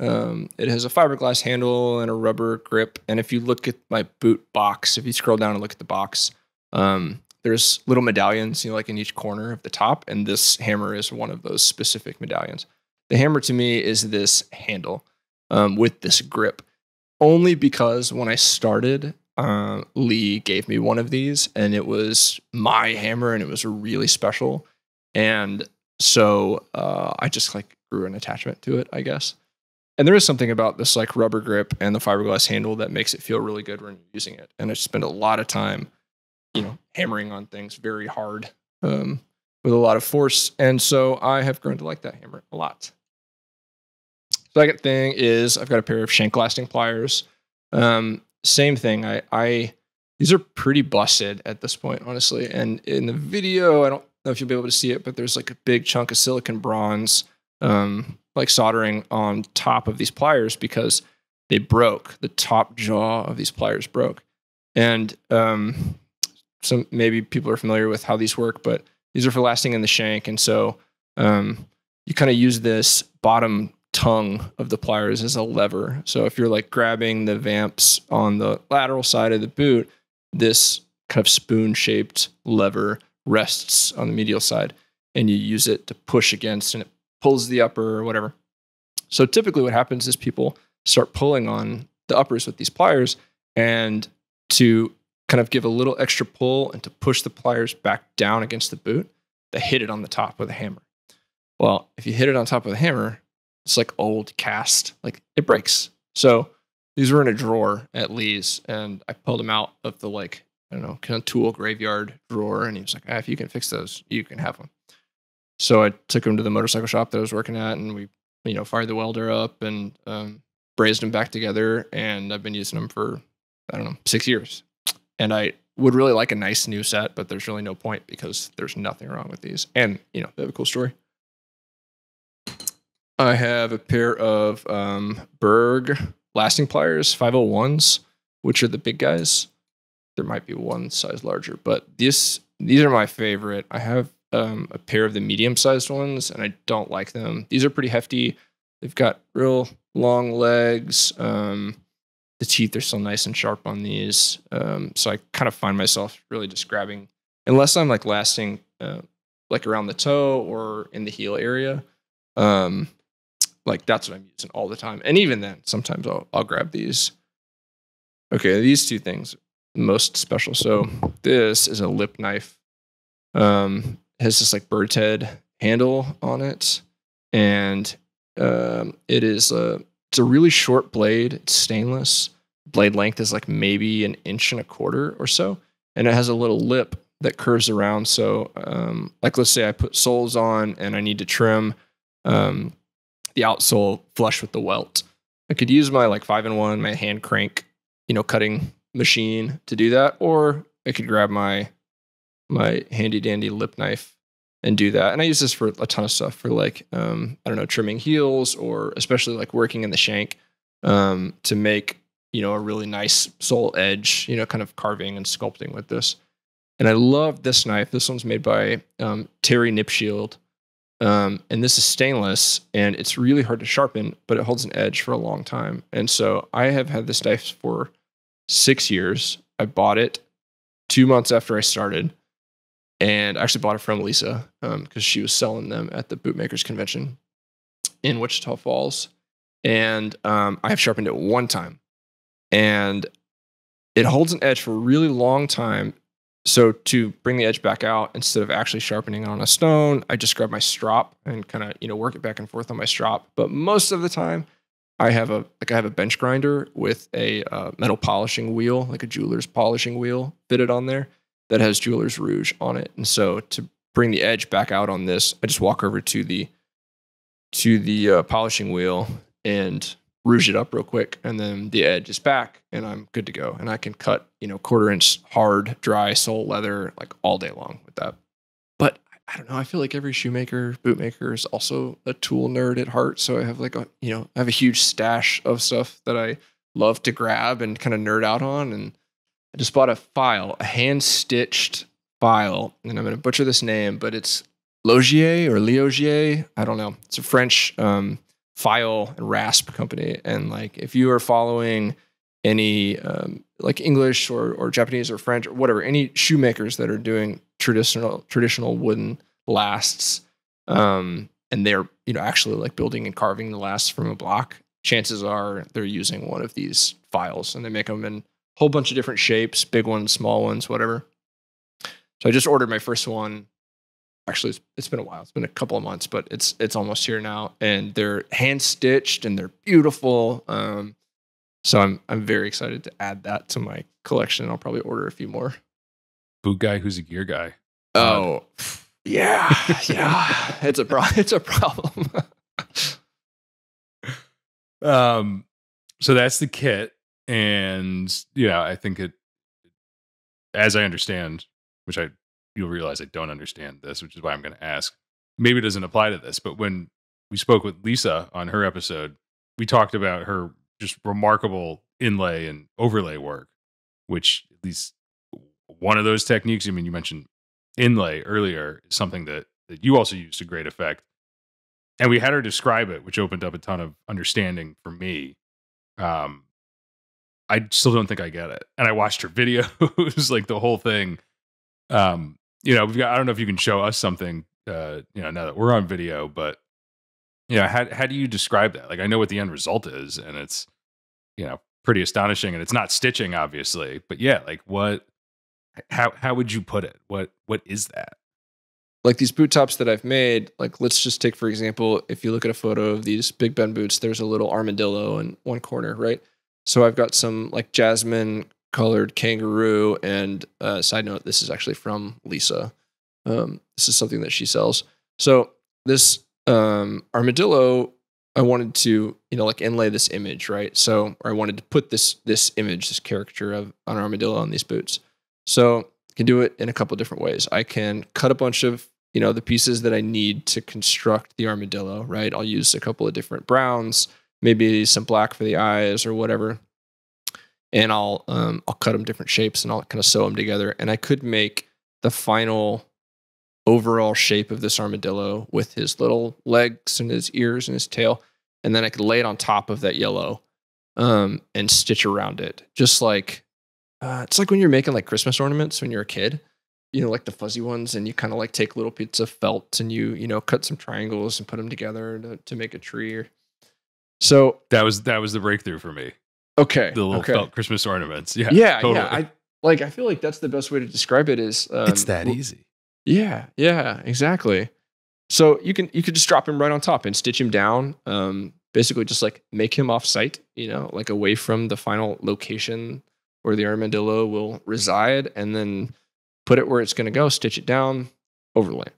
Um, it has a fiberglass handle and a rubber grip. And if you look at my boot box, if you scroll down and look at the box, um, there's little medallions, you know, like in each corner of the top. And this hammer is one of those specific medallions. The hammer to me is this handle um, with this grip, only because when I started, uh, Lee gave me one of these, and it was my hammer, and it was really special. And so uh, I just like grew an attachment to it, I guess. And there is something about this like rubber grip and the fiberglass handle that makes it feel really good when you're using it. And I spend a lot of time, you know, hammering on things very hard um, with a lot of force. And so I have grown to like that hammer a lot. Second thing is I've got a pair of shank lasting pliers. Um, same thing. I, I these are pretty busted at this point, honestly. And in the video, I don't know if you'll be able to see it, but there's like a big chunk of silicon bronze, um, like soldering on top of these pliers because they broke. The top jaw of these pliers broke, and um, some maybe people are familiar with how these work, but these are for lasting in the shank, and so um, you kind of use this bottom tongue of the pliers is a lever. So if you're like grabbing the vamps on the lateral side of the boot, this kind of spoon shaped lever rests on the medial side and you use it to push against and it pulls the upper or whatever. So typically what happens is people start pulling on the uppers with these pliers and to kind of give a little extra pull and to push the pliers back down against the boot, they hit it on the top with a hammer. Well, if you hit it on top of a hammer, it's like old cast, like it breaks. So these were in a drawer at Lee's, and I pulled them out of the like I don't know kind of tool graveyard drawer, and he was like, ah, "If you can fix those, you can have them." So I took them to the motorcycle shop that I was working at, and we you know fired the welder up and um, brazed them back together, and I've been using them for I don't know six years, and I would really like a nice new set, but there's really no point because there's nothing wrong with these, and you know they have a cool story. I have a pair of um, Berg lasting pliers, 501s, which are the big guys. There might be one size larger, but this these are my favorite. I have um, a pair of the medium sized ones, and I don't like them. These are pretty hefty. They've got real long legs. Um, the teeth are still nice and sharp on these. Um, so I kind of find myself really just grabbing, unless I'm like lasting uh, like around the toe or in the heel area. Um, like that's what I'm using all the time. And even then, sometimes I'll I'll grab these. Okay, these two things most special. So this is a lip knife. Um, has this like bird's head handle on it, and um, it is a it's a really short blade. It's stainless. Blade length is like maybe an inch and a quarter or so, and it has a little lip that curves around. So, um, like let's say I put soles on and I need to trim. Um, the outsole flush with the welt. I could use my like five in one, my hand crank, you know, cutting machine to do that, or I could grab my my handy dandy lip knife and do that. And I use this for a ton of stuff for like um, I don't know, trimming heels or especially like working in the shank um, to make you know a really nice sole edge, you know, kind of carving and sculpting with this. And I love this knife. This one's made by um, Terry Knipschield. Um, and this is stainless and it's really hard to sharpen, but it holds an edge for a long time. And so I have had this knife for six years. I bought it two months after I started. And I actually bought it from Lisa because um, she was selling them at the Bootmakers Convention in Wichita Falls. And um, I have sharpened it one time. And it holds an edge for a really long time so to bring the edge back out instead of actually sharpening on a stone, I just grab my strop and kind of you know work it back and forth on my strop. But most of the time, I have a like I have a bench grinder with a uh, metal polishing wheel, like a jeweler's polishing wheel, fitted on there that has jeweler's rouge on it. And so to bring the edge back out on this, I just walk over to the to the uh, polishing wheel and rouge it up real quick, and then the edge is back, and I'm good to go. And I can cut, you know, quarter inch hard, dry sole leather like all day long with that. But I don't know. I feel like every shoemaker, bootmaker is also a tool nerd at heart. So I have like a, you know, I have a huge stash of stuff that I love to grab and kind of nerd out on. And I just bought a file, a hand stitched file, and I'm going to butcher this name, but it's Logier or Liogier. I don't know. It's a French um, file and rasp company. And like if you are following any um, like english or, or japanese or french or whatever any shoemakers that are doing traditional traditional wooden lasts um, and they're you know actually like building and carving the lasts from a block chances are they're using one of these files and they make them in a whole bunch of different shapes big ones small ones whatever. So i just ordered my first one actually it's, it's been a while. It's been a couple of months but it's it's almost here now and they're hand stitched and they're beautiful um, so i'm i'm very excited to add that to my collection i'll probably order a few more.
Boot guy who's a gear guy.
Oh yeah yeah it's a pro- it's a problem.
Um so that's the kit and yeah i think it as i understand which i you'll realize I don't understand this, which is why I'm going to ask. Maybe it doesn't apply to this, but when we spoke with Lisa on her episode, we talked about her just remarkable inlay and overlay work, which at least one of those techniques, I mean, you mentioned inlay earlier, is something that, that you also used to great effect. And we had her describe it, which opened up a ton of understanding for me. Um, I still don't think I get it. And I watched her videos, like the whole thing. Um, you know, we've got, I don't know if you can show us something, uh, you know, now that we're on video, but you know, how, how do you describe that? Like, I know what the end result is and it's, you know, pretty astonishing. And it's not stitching, obviously, but yeah, like what? How how would you put it? What what is that?
like these boot tops that I've made, like let's just take for example, if you look at a photo of these Big Bend boots, there's a little armadillo in one corner, right? So I've got some like jasmine colored kangaroo, and uh, side note, this is actually from Lisa. Um, this is something that she sells. So this um, armadillo, I wanted to you know like inlay this image, right? So I wanted to put this this image, this caricature of an armadillo on these boots. So I can do it in a couple different ways. I can cut a bunch of you know the pieces that I need to construct the armadillo. Right, I'll use a couple of different browns, maybe some black for the eyes or whatever, and I'll um, I'll cut them different shapes and I'll kind of sew them together. And I could make the final overall shape of this armadillo with his little legs and his ears and his tail, and then I could lay it on top of that yellow um, and stitch around it, just like uh, it's like when you're making like Christmas ornaments when you're a kid, you know, like the fuzzy ones, and you kind of like take little bits of felt and you, you know, cut some triangles and put them together to, to make a tree. So
that was that was the breakthrough for me.
Okay,
the little
okay.
felt Christmas ornaments. Yeah,
yeah,
totally.
yeah. I like. I feel like that's the best way to describe it. Is um,
it's that easy.
Yeah, yeah, exactly. So you can you could just drop him right on top and stitch him down. Um, basically, just like make him off site. You know, like away from the final location where the armadillo will reside and then put it where it's going to go, stitch it down, overlay.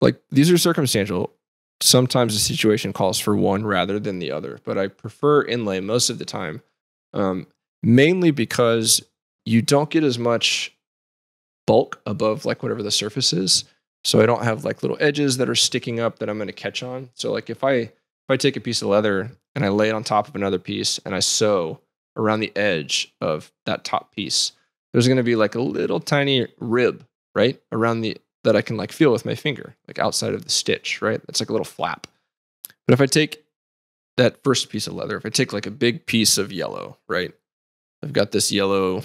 Like these are circumstantial. Sometimes the situation calls for one rather than the other, but I prefer inlay most of the time, um, mainly because you don't get as much bulk above like whatever the surface is. So I don't have like little edges that are sticking up that I'm going to catch on. So like if I if I take a piece of leather and I lay it on top of another piece and I sew around the edge of that top piece, there's going to be like a little tiny rib, right? Around the that I can like feel with my finger, like outside of the stitch, right? That's like a little flap. But if I take that first piece of leather, if I take like a big piece of yellow, right? I've got this yellow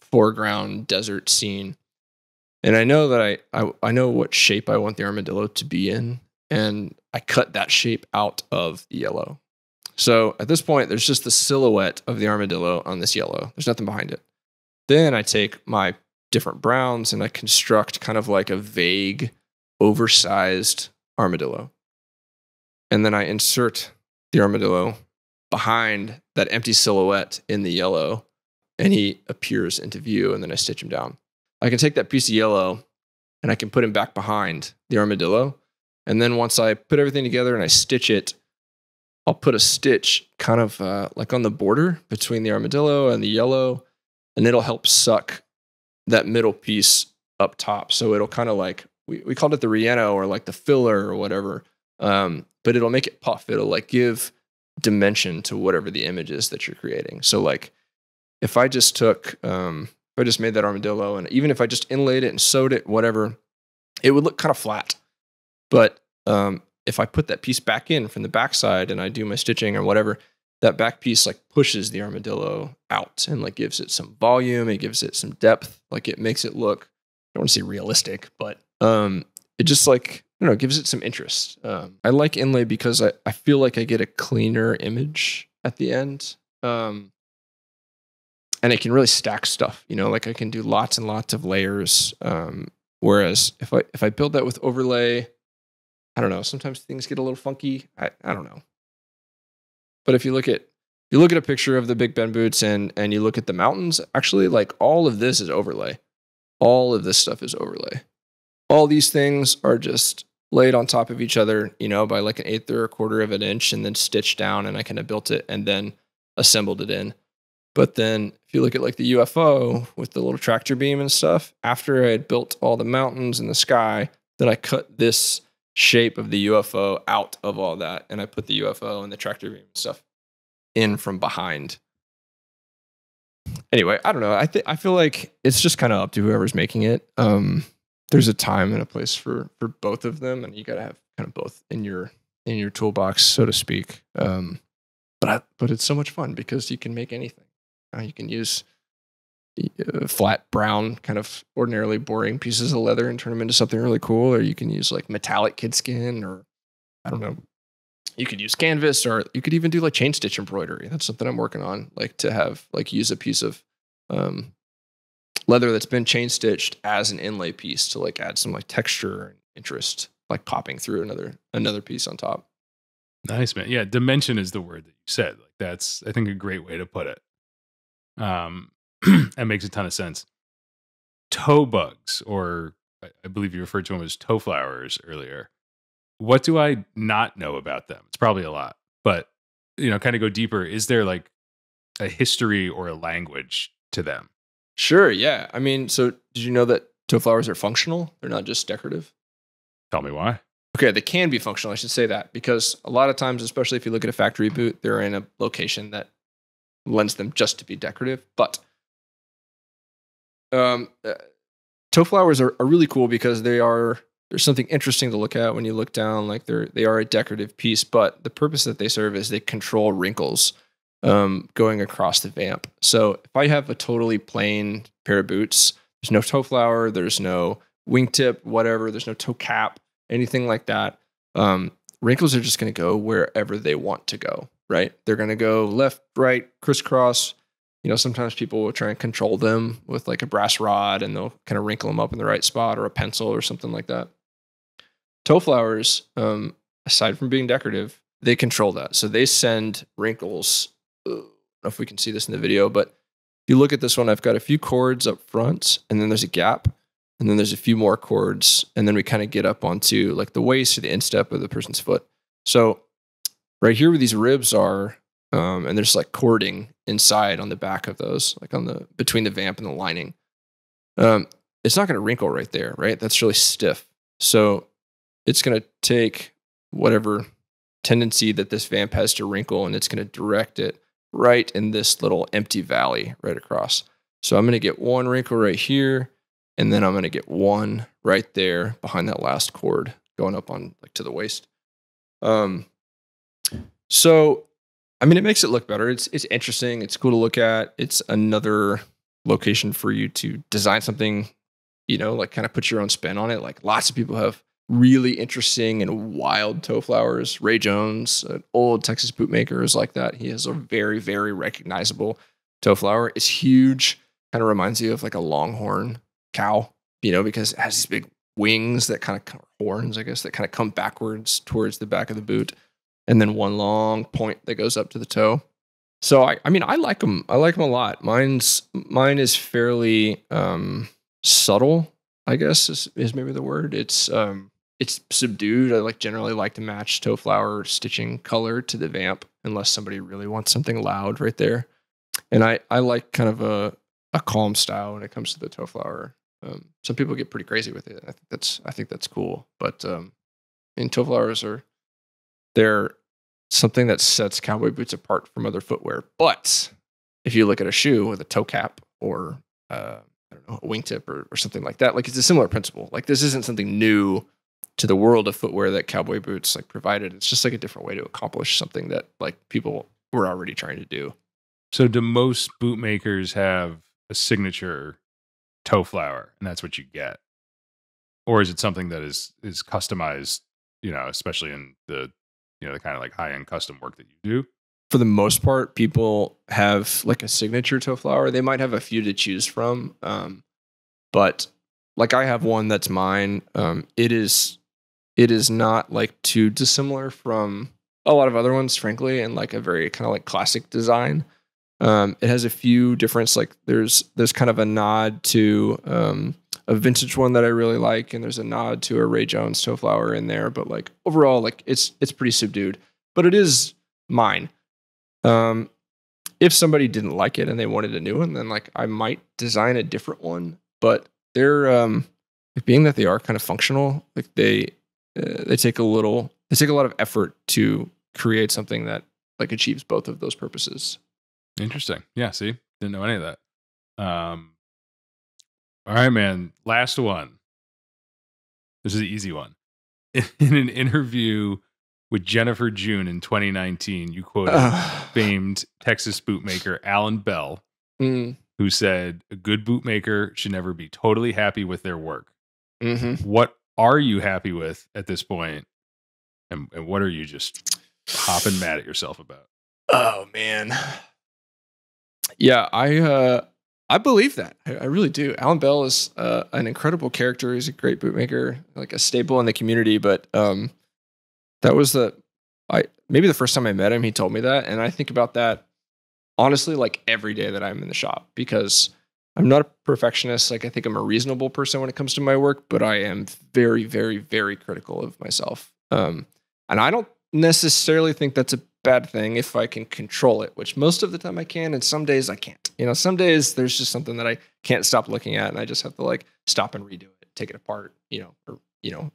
foreground desert scene. And I know that I, I I know what shape I want the armadillo to be in, and I cut that shape out of the yellow. So at this point, there's just the silhouette of the armadillo on this yellow. There's nothing behind it. Then I take my different browns and I construct kind of like a vague, oversized armadillo. And then I insert the armadillo behind that empty silhouette in the yellow, and he appears into view, and then I stitch him down. I can take that piece of yellow and I can put him back behind the armadillo. And then once I put everything together and I stitch it, I'll put a stitch kind of uh, like on the border between the armadillo and the yellow, and it'll help suck that middle piece up top. So it'll kind of like we, we called it the Relleno or like the filler or whatever. Um, but it'll make it puff. It'll like give dimension to whatever the image is that you're creating. So like if I just took um, if I just made that armadillo and even if I just inlaid it and sewed it, whatever, it would look kind of flat. But um, if I put that piece back in from the backside and I do my stitching or whatever, that back piece like pushes the armadillo out and like gives it some volume. It gives it some depth. Like it makes it look, I don't want to say realistic, but um, it just like, Don't know, gives it some interest. Um, I like inlay because I, I feel like I get a cleaner image at the end. Um, and I can really stack stuff, you know, like I can do lots and lots of layers. Um, whereas if I if I build that with overlay, I don't know. Sometimes things get a little funky. I, I don't know. But if you look at you look at a picture of the Big Bend boots and and you look at the mountains, actually, like all of this is overlay. All of this stuff is overlay. All these things are just laid on top of each other, you know, by like an eighth or a quarter of an inch, and then stitched down, and I kind of built it and then assembled it in. But then if you look at like the UFO with the little tractor beam and stuff, after I had built all the mountains and the sky, then I cut this shape of the UFO out of all that. And I put the UFO and the tractor beam and stuff in from behind. Anyway, I don't know. I think I feel like it's just kind of up to whoever's making it. Um, there's a time and a place for for both of them, and you got to have kind of both in your in your toolbox, so to speak. Um, but I, but it's so much fun because you can make anything. Uh, you can use uh, flat brown, kind of ordinarily boring pieces of leather and turn them into something really cool, or you can use like metallic kid skin, or I don't know, you could use canvas or you could even do like chain stitch embroidery. That's something I'm working on, like to have like use a piece of um, leather that's been chain stitched as an inlay piece to like add some like texture and interest, like popping through another another piece on top.
Nice man. Yeah, dimension is the word that you said. Like that's I think a great way to put it. Um that makes a ton of sense. Toe bugs, or I- believe you referred to them as toe flowers earlier. What do I not know about them? It's probably a lot, but you know, kind of go deeper. Is there like a history or a language to them?
Sure, yeah. I mean, so did you know that toe flowers are functional? They're not just decorative.
Tell me why.
Okay, they can be functional. I should say that because a lot of times, especially if you look at a factory boot, they're in a location that lends them just to be decorative. But um, uh, toe flowers are, are really cool because they are there's something interesting to look at when you look down. Like they're they are a decorative piece, but the purpose that they serve is they control wrinkles um, going across the vamp. So if I have a totally plain pair of boots, there's no toe flower, there's no wingtip, whatever, there's no toe cap, anything like that. Um, wrinkles are just going to go wherever they want to go, right? They're going to go left, right, crisscross. You know, sometimes people will try and control them with like a brass rod and they'll kind of wrinkle them up in the right spot or a pencil or something like that. Toe flowers, um, aside from being decorative, they control that. So they send wrinkles. I don't know if we can see this in the video, but if you look at this one, I've got a few cords up front and then there's a gap and then there's a few more cords and then we kind of get up onto like the waist or the instep of the person's foot. So right here where these ribs are um, and there's like cording inside on the back of those like on the between the vamp and the lining um, it's not going to wrinkle right there right? That's really stiff. So it's going to take whatever tendency that this vamp has to wrinkle and it's going to direct it right in this little empty valley right across so i'm going to get one wrinkle right here and then I'm going to get one right there behind that last cord going up on like to the waist. Um, so I mean, it makes it look better. It's it's interesting. It's cool to look at. It's another location for you to design something, you know, like kind of put your own spin on it. Like lots of people have really interesting and wild toe flowers. Ray Jones, an old Texas bootmaker, is like that. He has a very very recognizable toe flower. It's huge. Kind of reminds you of like a longhorn cow, you know, because it has these big wings that kind of horns, I guess, that kind of come backwards towards the back of the boot, and then one long point that goes up to the toe. So I, I mean, I like them. I like them a lot. Mine's mine is fairly um, subtle, I guess is, is maybe the word. It's um, it's subdued. I like generally like to match toe flower stitching color to the vamp, unless somebody really wants something loud right there. And I I like kind of a a calm style when it comes to the toe flower. Um, some people get pretty crazy with it. I think that's I think that's cool. But um, and toe flowers are they're something that sets cowboy boots apart from other footwear. But if you look at a shoe with a toe cap or uh, I don't know a wingtip or, or something like that, like it's a similar principle. Like this isn't something new to the world of footwear that cowboy boots like provided. It's just like a different way to accomplish something that like people were already trying to do.
So do most bootmakers have a signature toe flower and that's what you get? Or is it something that is is customized, you know, especially in the you know, the kind of like high end custom work that you do?
for the most part, people have like a signature toe flower. They might have a few to choose from, um, but like I have one that's mine. Um, it is it is not like too dissimilar from a lot of other ones, frankly, and like a very kind of like classic design. Um, it has a few difference. Like there's there's kind of a nod to um, a vintage one that I really like, and there's a nod to a Ray Jones toe flower in there. But like overall, like it's it's pretty subdued. But it is mine. Um, if somebody didn't like it and they wanted a new one, then like I might design a different one. But they're um, being that they are kind of functional, like they uh, they take a little they take a lot of effort to create something that like achieves both of those purposes.
Interesting. Yeah, see? Didn't know any of that. Um all right, man. Last one. This is an easy one. In an interview with Jennifer June in 2019, you quoted
Ugh.
famed Texas bootmaker Alan Bell,
Mm,
who said, A good bootmaker should never be totally happy with their work.
mhm.
What are you happy with at this point? And, and what are you just hopping mad at yourself about?
Oh man. Yeah, I uh I believe that. I, I really do. Alan Bell is uh, an incredible character. He's a great bootmaker, like a staple in the community. But um, that was the I maybe the first time I met him, he told me that, and I think about that honestly like every day that I'm in the shop because I'm not a perfectionist. Like I think I'm a reasonable person when it comes to my work, but I am very, very, very critical of myself. Um, and I don't necessarily think that's a bad thing if I can control it, which most of the time I can, and some days I can't. You know, some days there's just something that I can't stop looking at, and I just have to like stop and redo it, take it apart, you know, or you know,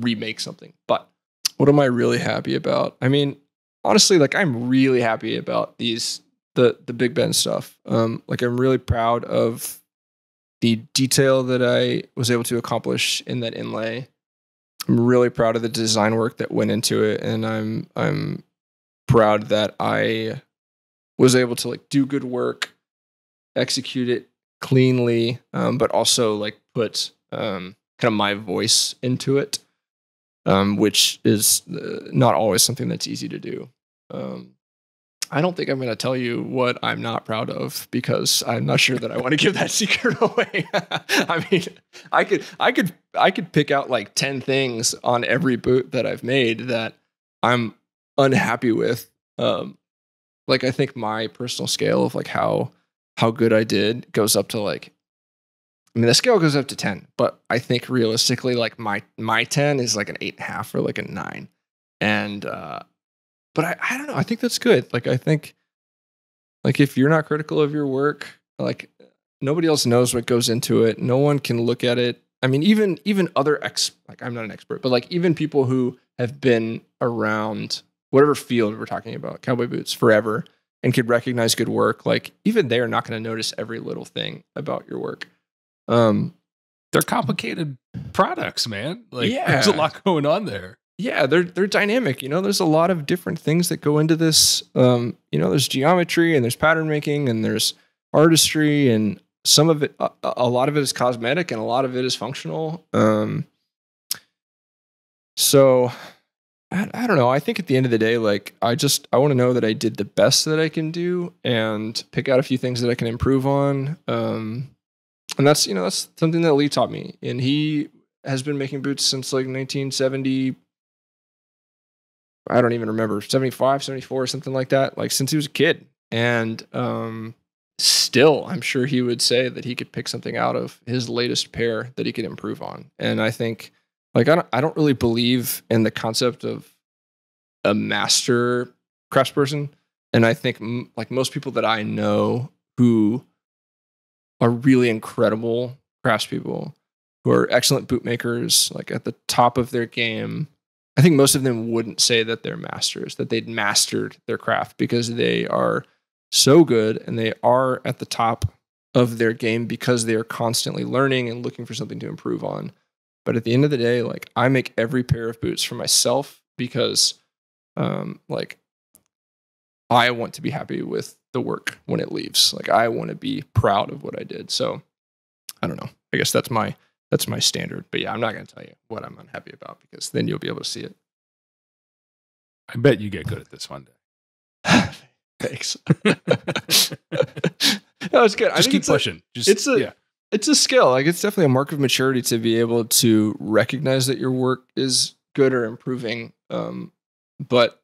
remake something. But what am I really happy about? I mean, honestly, like I'm really happy about these the the Big Bend stuff. Um, like I'm really proud of the detail that I was able to accomplish in that inlay. I'm really proud of the design work that went into it, and I'm I'm proud that I was able to like do good work, execute it cleanly, um, but also like put um, kind of my voice into it, um, which is uh, not always something that's easy to do. Um, I don't think I'm going to tell you what I'm not proud of because I'm not sure that I want to give that secret away. I mean, I could, I could, I could pick out like ten things on every boot that I've made that I'm unhappy with. Um, like I think my personal scale of like how how good I did goes up to like I mean the scale goes up to 10, but I think realistically like my my 10 is like an eight and a half or like a nine. And uh but I, I don't know, I think that's good. Like I think like if you're not critical of your work, like nobody else knows what goes into it. No one can look at it. I mean, even even other ex like I'm not an expert, but like even people who have been around whatever field we're talking about, cowboy boots forever, and could recognize good work, like even they are not going to notice every little thing about your work. Um,
They're complicated products, man. Like
Yeah.
there's a lot going on there.
Yeah, they're they're dynamic. You know, there's a lot of different things that go into this. Um, you know, there's geometry and there's pattern making and there's artistry and some of it, a, a lot of it is cosmetic and a lot of it is functional. Um, so I, I don't know. I think at the end of the day, like I just I want to know that I did the best that I can do and pick out a few things that I can improve on. Um, and that's you know that's something that Lee taught me, and he has been making boots since like 1970. I don't even remember 75, 74, something like that. Like since he was a kid, and um, still, I'm sure he would say that he could pick something out of his latest pair that he could improve on. And I think like I don't I don't really believe in the concept of a master craftsperson, and I think like most people that I know who are really incredible craftspeople who are excellent bootmakers, like at the top of their game. I think most of them wouldn't say that they're masters, that they'd mastered their craft because they are so good and they are at the top of their game because they are constantly learning and looking for something to improve on. But at the end of the day, like I make every pair of boots for myself because um like I want to be happy with the work when it leaves. Like I want to be proud of what I did. So I don't know. I guess that's my that's my standard. But yeah, I'm not going to tell you what I'm unhappy about because then you'll be able to see it.
I bet you get good at this one day.
Thanks. that was good.
Just keep
it's a-
pushing. Just
it's a-
yeah.
it's a skill. Like it's definitely a mark of maturity to be able to recognize that your work is good or improving. Um, but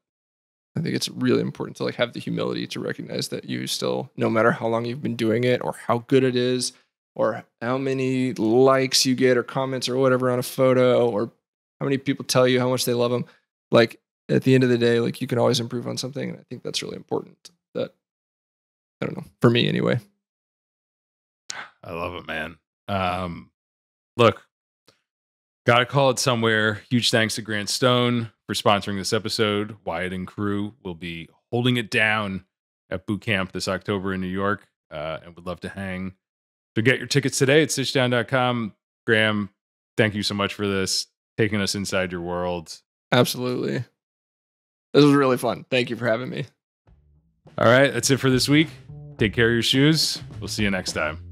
I think it's really important to like have the humility to recognize that you still, no matter how long you've been doing it or how good it is, or how many likes you get or comments or whatever on a photo, or how many people tell you how much they love them. Like at the end of the day, like you can always improve on something, and I think that's really important. That I don't know for me anyway.
I love it, man. Um, look, gotta call it somewhere. Huge thanks to Grant Stone for sponsoring this episode. Wyatt and crew will be holding it down at boot camp this October in New York, uh, and would love to hang. So get your tickets today at stitchdown.com. Graham, thank you so much for this, taking us inside your world.
Absolutely. This was really fun. Thank you for having me.
All right, that's it for this week. Take care of your shoes. We'll see you next time.